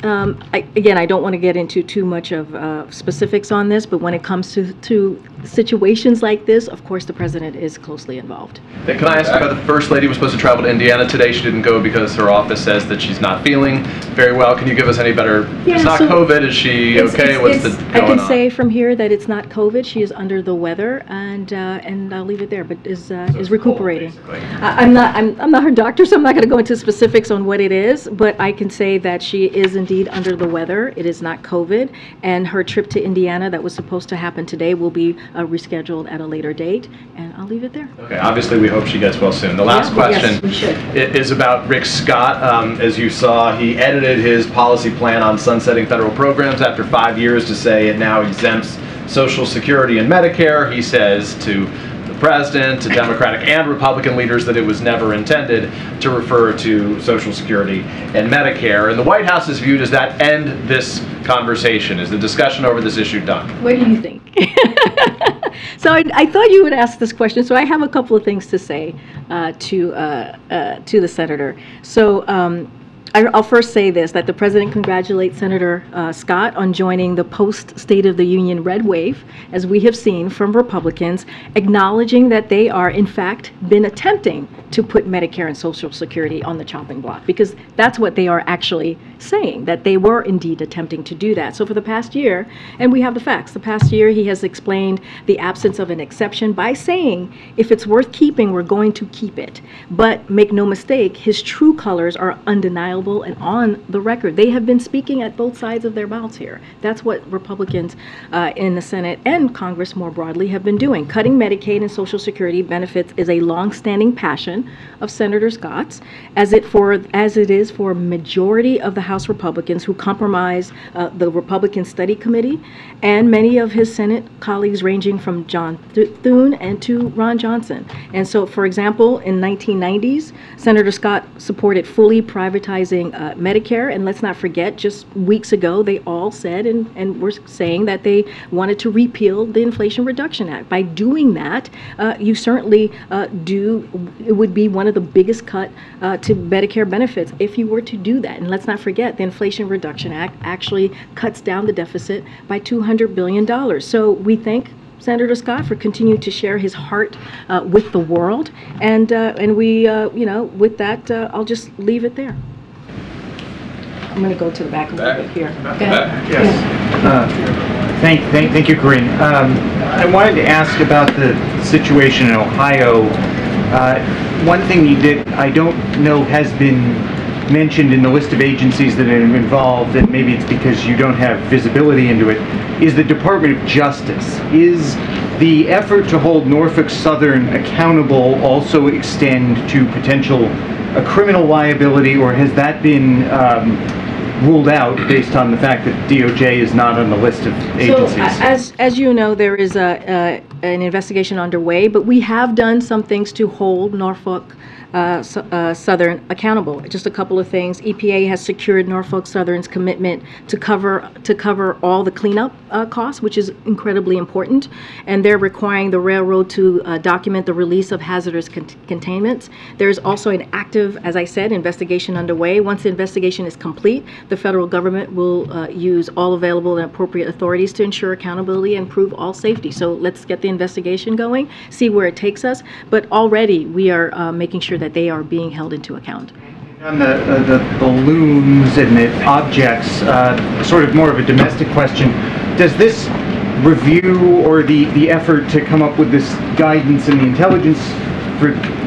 Um, I, again, I don't want to get into too much of uh, specifics on this, but when it comes to, to situations like this, of course, the president is closely involved. Can I ask about the first lady was supposed to travel to Indiana today? She didn't go because her office says that she's not feeling very well. Can you give us any better? Yeah, it's not so COVID. Is she It's- okay? it's- What's it's- the I can on? say from here that it's not COVID. She is under the weather, and uh, and I'll leave it there. But is uh, is recuperating. I, I'm not I'm, I'm not her doctor, so I'm not going to go into specifics on what it is. But I can say that she is indeed under the weather. It is not COVID, and her trip to Indiana that was supposed to happen today will be uh, rescheduled at a later date. And I'll leave it there. Okay, obviously, we hope she gets well soon. The last Yeah, question i- is about Rick Scott. Um, As you saw, he edited his policy plan on sunsetting federal programs after five years to say it now exempts Social Security and Medicare. He says to president, to Democratic and Republican leaders, that it was never intended to refer to Social Security and Medicare. And the White House is viewed as that end this conversation. Is the discussion over this issue done? What do you think? [LAUGHS] so I, I thought you would ask this question. So I have a couple of things to say uh, to uh, uh, to the senator. So. Um, I'll first say this, that the president congratulates Senator uh, Scott on joining the post-State of the Union red wave, as we have seen from Republicans, acknowledging that they are, in fact, been attempting to put Medicare and Social Security on the chopping block, because that's what they are actually saying, that they were indeed attempting to do that. So for the past year, and we have the facts, the past year, he has explained the absence of an exception by saying, if it's worth keeping, we're going to keep it. But make no mistake, his true colors are undeniable and on the record. They have been speaking at both sides of their mouths here. That's what Republicans uh, in the Senate and Congress more broadly have been doing. Cutting Medicaid and Social Security benefits is a longstanding passion of Senator Scott's, as it for as it is for a majority of the House Republicans who compromise uh, the Republican Study Committee, and many of his Senate colleagues, ranging from John Th- Thune and to Ron Johnson. And so, for example, in 1990s, Senator Scott supported fully privatizing uh, Medicare, and let's not forget, just weeks ago, they all said and, and were saying that they wanted to repeal the Inflation Reduction Act. By doing that, uh, you certainly uh, do, it would be one of the biggest cut uh, to Medicare benefits if you were to do that. And let's not forget, the Inflation Reduction Act actually cuts down the deficit by $200 billion. So we thank Senator Scott for continuing to share his heart uh, with the world. And, uh, and we, uh, you know, with that, uh, I'll just leave it there. I'm going to go to the back a little bit here. Go ahead. Yes. Uh, Thank, thank, thank you, Karine. Um, I wanted to ask about the situation in Ohio. Uh, One thing you did, I don't know has been mentioned in the list of agencies that are involved, and maybe it's because you don't have visibility into it, is the Department of Justice. Is the effort to hold Norfolk Southern accountable also extend to potential uh, criminal liability, or has that been um, ruled out based on the fact that DOJ is not on the list of So, agencies? a- as, as you know, there is a, a- an investigation underway, but we have done some things to hold Norfolk uh, uh, Southern accountable. Just a couple of things. EPA has secured Norfolk Southern's commitment to cover, to cover all the cleanup uh, costs, which is incredibly important. And they're requiring the railroad to uh, document the release of hazardous con- containments. There's also an active, as I said, investigation underway. Once the investigation is complete, the federal government will uh, use all available and appropriate authorities to ensure accountability and prove all safety. So let's get the investigation going, see where it takes us. But already, we are uh, making sure that they are being held into account. On the, uh, the balloons and the objects, uh, sort of more of a domestic question, does this review or the, the effort to come up with this guidance and the intelligence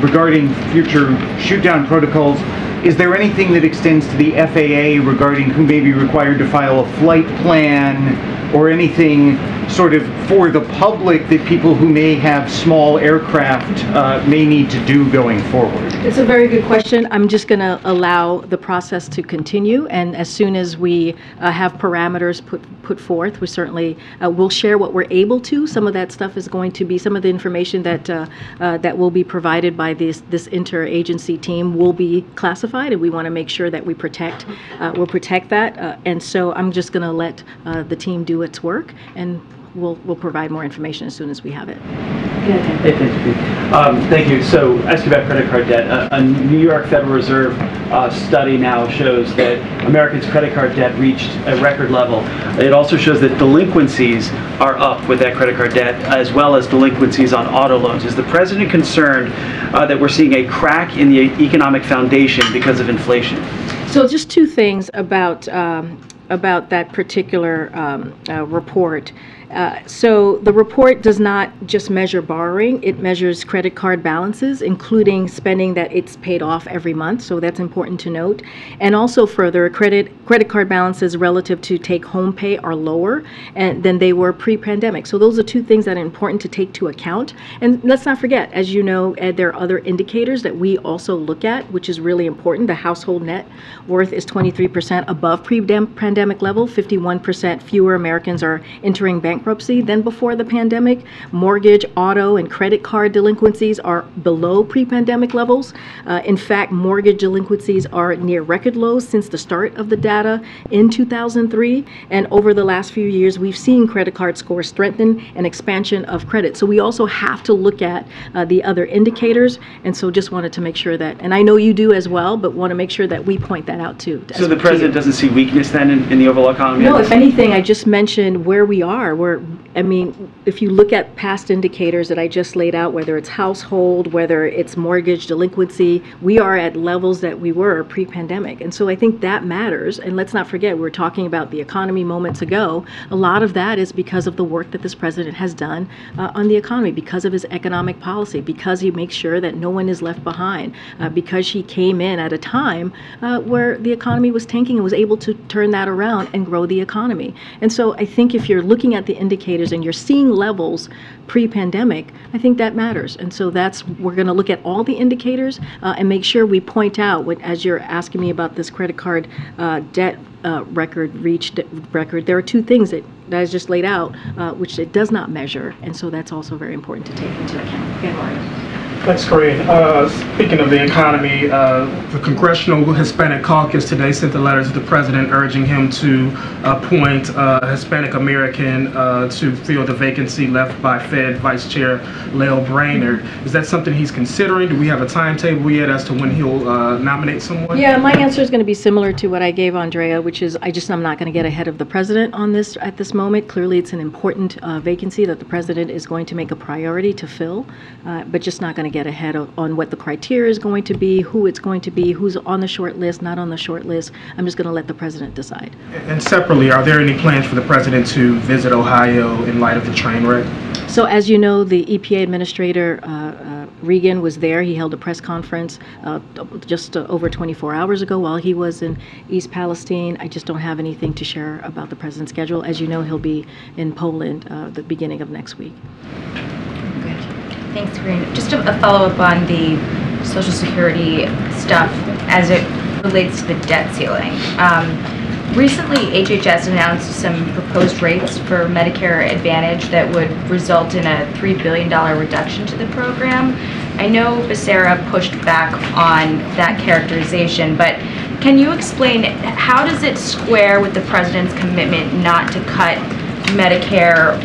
regarding future shoot-down protocols, is there anything that extends to the FAA regarding who may be required to file a flight plan or anything sort of for the public that people who may have small aircraft uh, may need to do going forward? It's a very good question. I'm just going to allow the process to continue, and as soon as we uh, have parameters put put forth, we certainly uh, will share what we're able to. Some of that stuff is going to be some of the information that uh, uh, that will be provided by this this interagency team will be classified, and we want to make sure that we protect uh, we'll protect that. And so I'm just going to let the team do its work, and we'll we'll provide more information as soon as we have it. Hey, thank you. Um, thank you. So, asking about credit card debt, a, a New York Federal Reserve uh, study now shows that Americans' credit card debt reached a record level. It also shows that delinquencies are up with that credit card debt, as well as delinquencies on auto loans. Is the president concerned uh, that we're seeing a crack in the economic foundation because of inflation? So just two things about um, about that particular um, uh, report. Uh, so the report does not just measure borrowing; it measures credit card balances, including spending that it's paid off every month. So that's important to note. And also further, credit credit card balances relative to take-home pay are lower and, than they were pre-pandemic. So those are two things that are important to take to account. And let's not forget, as you know, Ed, there are other indicators that we also look at, which is really important. The household net worth is 23% above pre-pandemic level. 51% fewer Americans are entering bankruptcy than before the pandemic. Mortgage, auto, and credit card delinquencies are below pre-pandemic levels. Uh, in fact, mortgage delinquencies are near record lows since the start of the data in 2003. And over the last few years, we've seen credit card scores strengthen and expansion of credit. So we also have to look at uh, the other indicators. And so just wanted to make sure that, and I know you do as well, but want to make sure that we point that out too. So the president doesn't see weakness then in, in the overall economy? No, if anything, I just mentioned where we are. Where I mean, if you look at past indicators that I just laid out, whether it's household, whether it's mortgage delinquency, we are at levels that we were pre-pandemic, and so I think that matters. And let's not forget, we were talking about the economy moments ago. A lot of that is because of the work that this president has done uh, on the economy, because of his economic policy, because he makes sure that no one is left behind, uh, because he came in at a time uh, where the economy was tanking and was able to turn that around and grow the economy. And so I think if you're looking at the indicators and you're seeing levels pre-pandemic, I think that matters. And so that's we're going to look at all the indicators uh, and make sure we point out what, as you're asking me about this credit card uh, debt uh, record reached record. There are two things that, that I just laid out, uh, which it does not measure, and so that's also very important to take into account. Okay, Mario. great. Uh, speaking of the economy, uh, the Congressional Hispanic Caucus today sent a letter to the president urging him to appoint a Hispanic American uh, to fill the vacancy left by Fed Vice Chair Lael Brainard. Is that something he's considering? Do we have a timetable yet as to when he'll uh, nominate someone? Yeah, my answer is going to be similar to what I gave Andrea, which is I just I'm not going to get ahead of the president on this at this moment. Clearly, it's an important uh, vacancy that the president is going to make a priority to fill, uh, but just not going to get ahead of, on what the criteria is going to be, who it's going to be, who's on the short list, not on the short list. I'm just going to let the president decide. And separately, are there any plans for the president to visit Ohio in light of the train wreck? So, as you know, the EPA administrator, uh, uh, Regan, was there. He held a press conference uh, just uh, over 24 hours ago while he was in East Palestine. I just don't have anything to share about the president's schedule. As you know, he'll be in Poland uh, the beginning of next week. Thanks, Karine. Just a, a follow-up on the Social Security stuff as it relates to the debt ceiling. Um, recently, HHS announced some proposed rates for Medicare Advantage that would result in a $3 billion reduction to the program. I know Becerra pushed back on that characterization, but can you explain how does it square with the president's commitment not to cut Medicare,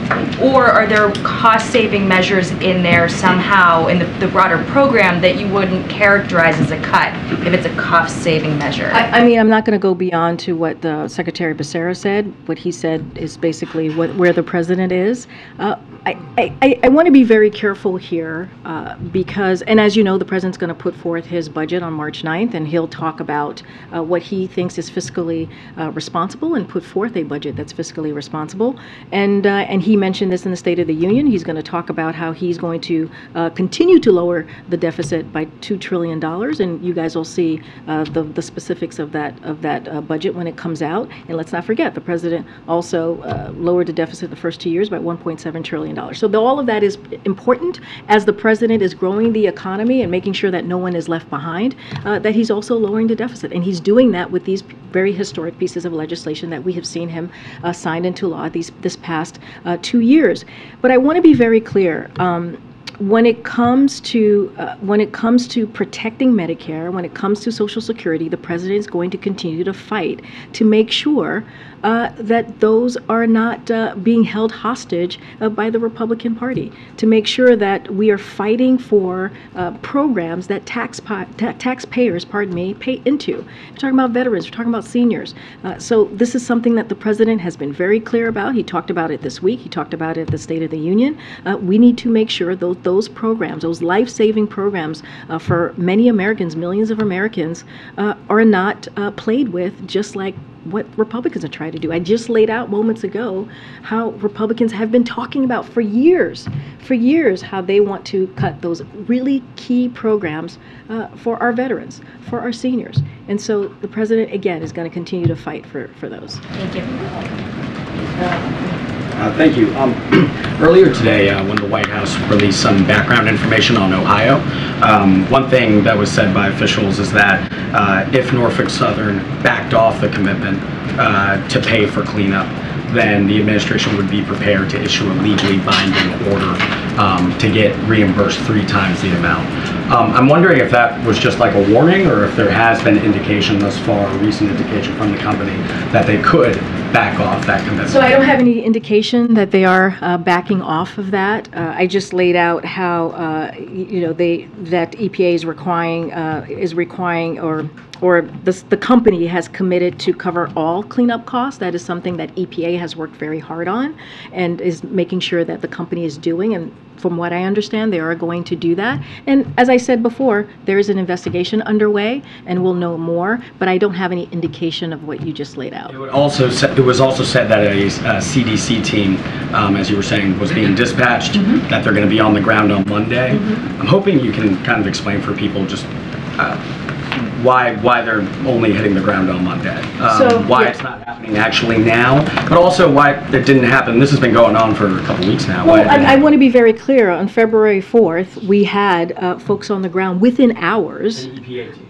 or are there cost-saving measures in there somehow in the, the broader program that you wouldn't characterize as a cut if it's a cost-saving measure? I, I mean, I'm not going to go beyond to what the Secretary Becerra said. What he said is basically what, where the president is. Uh, I, I, I want to be very careful here uh, because, and as you know, the president's going to put forth his budget on March 9th, and he'll talk about uh, what he thinks is fiscally uh, responsible and put forth a budget that's fiscally responsible. And uh, and he mentioned this in the State of the Union. He's going to talk about how he's going to uh, continue to lower the deficit by two trillion dollars, and you guys will see uh, the the specifics of that of that budget when it comes out. And let's not forget, the president also lowered the deficit the first two years by 1.7 trillion So all of that is important as the president is growing the economy and making sure that no one is left behind. Uh, that he's also lowering the deficit, and he's doing that with these very historic pieces of legislation that we have seen him uh, sign into law these this past uh, two years. But I want to be very clear. Um, when it comes to uh, when it comes to protecting Medicare, when it comes to Social Security, the president is going to continue to fight to make sure that those are not uh, being held hostage uh, by the Republican Party, to make sure that we are fighting for uh, programs that tax ta- taxpayers, pardon me, pay into. We're talking about veterans, we're talking about seniors. Uh, so this is something that the president has been very clear about. He talked about it this week. He talked about it at the State of the Union. we need to make sure those those programs, those life-saving programs for many Americans, millions of Americans, are not played with, just like what Republicans are trying to do. I just laid out moments ago how Republicans have been talking about for years, for years, how they want to cut those really key programs uh, for our veterans, for our seniors. And so the president, again, is going to continue to fight for, for those. Thank you. Uh, thank you. Um, [CLEARS THROAT] earlier today, uh, when the White House released some background information on Ohio, um, one thing that was said by officials is that uh, if Norfolk Southern backed off the commitment uh, to pay for cleanup, then the administration would be prepared to issue a legally binding order um, to get reimbursed three times the amount. Um, I'm wondering if that was just like a warning or if there has been indication thus far, recent indication from the company, that they could back off that commitment. So I don't have any indication that they are uh, backing off of that. Uh, I just laid out how, uh, you know, they, that EPA is requiring, uh, is requiring or or the, the company has committed to cover all cleanup costs. That is something that EPA has worked very hard on and is making sure that the company is doing. And from what I understand, they are going to do that. And as I said before, there is an investigation underway, and we'll know more. But I don't have any indication of what you just laid out. It, also it was also said that a, CDC team, um, as you were saying, was being dispatched. Mm-hmm. That they're going to be on the ground on Monday. Mm-hmm. I'm hoping you can kind of explain for people just. Uh, why why they're only hitting the ground on Monday. Um, so, why yeah. it's not happening actually now, but also why it didn't happen. This has been going on for a couple weeks now. Well, I, I, want to be very clear. On February 4th, we had uh, folks on the ground within hours.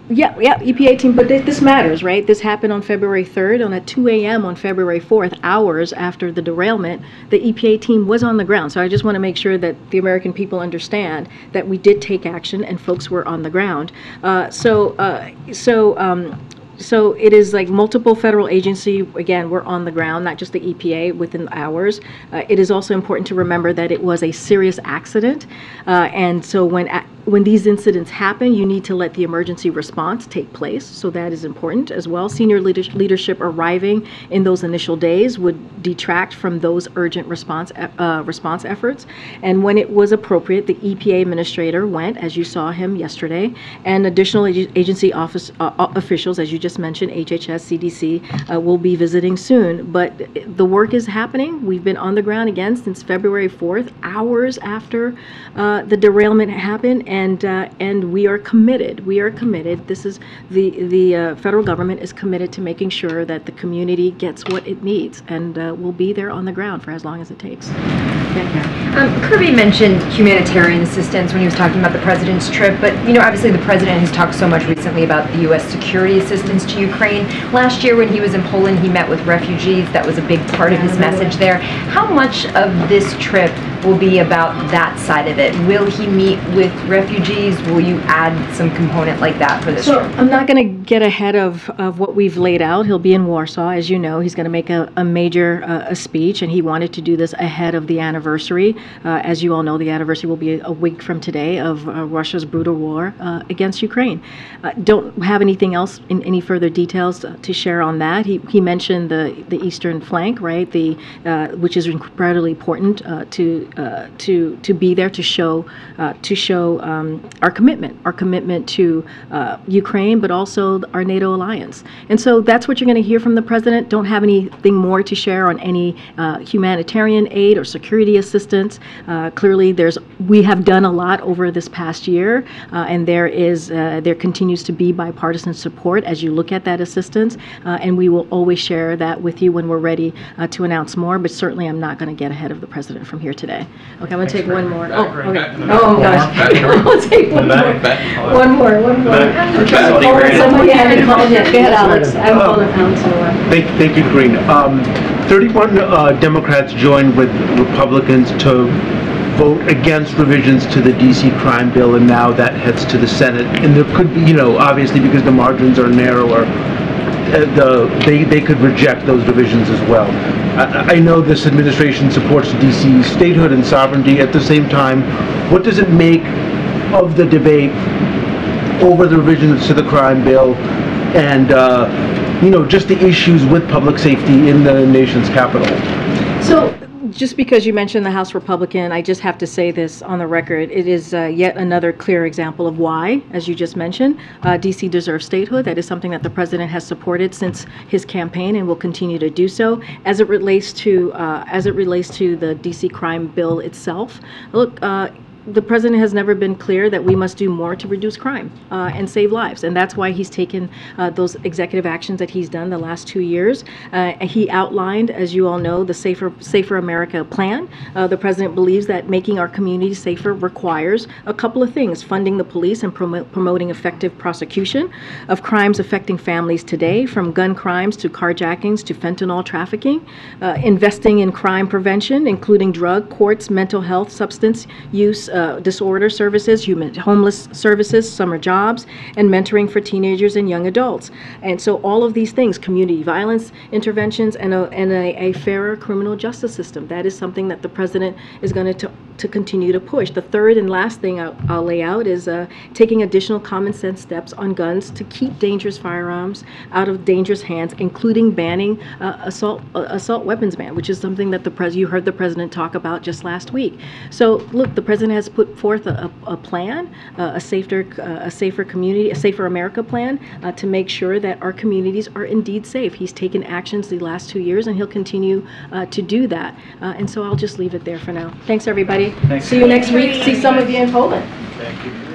Yeah, yeah, EPA team, but th- this matters, right? This happened on February 3rd, and at 2 a.m. on February 4th, hours after the derailment, the EPA team was on the ground. So I just want to make sure that the American people understand that we did take action and folks were on the ground. Uh, so, uh, so um, so it is like multiple federal agency, again, we're on the ground, not just the EPA within hours. Uh, it is also important to remember that it was a serious accident. Uh, and so when when these incidents happen, you need to let the emergency response take place. So that is important as well. Senior leadership arriving in those initial days would detract from those urgent response uh, response efforts. And when it was appropriate, the EPA administrator went, as you saw him yesterday, and additional agency office uh, officials, as you just mentioned, HHS, CDC, uh, will be visiting soon. But the work is happening. We've been on the ground again since February 4th, hours after uh, the derailment happened and uh, and we are committed. We are committed. This is the the uh, federal government is committed to making sure that the community gets what it needs, and uh, we'll be there on the ground for as long as it takes. Um, Kirby mentioned humanitarian assistance when he was talking about the president's trip, but you know, obviously the president has talked so much recently about the U.S. security assistance to Ukraine. Last year, when he was in Poland, he met with refugees. That was a big part of his message there. How much of this trip will be about that side of it? Will he meet with refugees? Refugees? Will you add some component like that for this So? I'm not going to get ahead of, of what we've laid out. He'll be in Warsaw, as you know. He's going to make a, a major uh, a speech, and he wanted to do this ahead of the anniversary. Uh, as you all know, the anniversary will be a week from today of uh, Russia's brutal war uh, against Ukraine. Uh, don't have anything else in any further details uh, to share on that. He, he mentioned the, the eastern flank, right? The uh, which is incredibly important to to to be there to show to show um, our commitment, our commitment to uh, Ukraine, but also our NATO alliance. And so that's what you're going to hear from the president. Don't have anything more to share on any uh, humanitarian aid or security assistance. Uh, clearly, there's we have done a lot over this past year, uh, and there is uh, there continues to be bipartisan support as you look at that assistance, uh, and we will always share that with you when we're ready uh, to announce more. But certainly, I'm not going to get ahead of the president from here today. Okay, I'm going to take one more. Oh, okay. Oh gosh, [LAUGHS] I'll take one more. One more, one more. Somebody had called yet. Go ahead, Alex. I'm calling Alex. Thank, thank you, Green. Um, 31 uh, Democrats joined with Republicans to vote against revisions to the DC crime bill, and now that heads to the Senate. And there could be, you know, obviously because the margins are narrower, uh, the, they, they could reject those divisions as well. I, I know this administration supports DC statehood and sovereignty. At the same time, what does it make of the debate over the revisions to the crime bill and, uh, you know, just the issues with public safety in the nation's capital? So, just because you mentioned the House Republican, I just have to say this on the record. It is uh, yet another clear example of why, as you just mentioned, uh, DC deserves statehood. That is something that the president has supported since his campaign and will continue to do so. As it relates to uh, as it relates to the DC crime bill itself, look. The president has never been clear that we must do more to reduce crime uh, and save lives, and that's why he's taken uh, those executive actions that he's done the last two years. Uh, he outlined, as you all know, the Safer Safer America plan. Uh, the president believes that making our communities safer requires a couple of things: funding the police and promo- promoting effective prosecution of crimes affecting families today, from gun crimes to carjackings to fentanyl trafficking, uh, investing in crime prevention, including drug courts, mental health, substance use uh, disorder services, human homeless services, summer jobs, and mentoring for teenagers and young adults. And so all of these things, community violence interventions, and a, and a, a fairer criminal justice system. That is something that the president is going to to continue to push. The third and last thing I'll, I'll lay out is uh, taking additional common sense steps on guns to keep dangerous firearms out of dangerous hands, including banning uh, assault uh, assault weapons ban, which is something that the pres you heard the president talk about just last week. So look, the president has put forth a, a, a plan, uh, a safer uh, a safer community, a safer America plan uh, to make sure that our communities are indeed safe. He's taken actions the last two years, and he'll continue uh, to do that. Uh, and so I'll just leave it there for now. Thanks, everybody. Thanks. See you next week. See some of you in Poland. Thank you.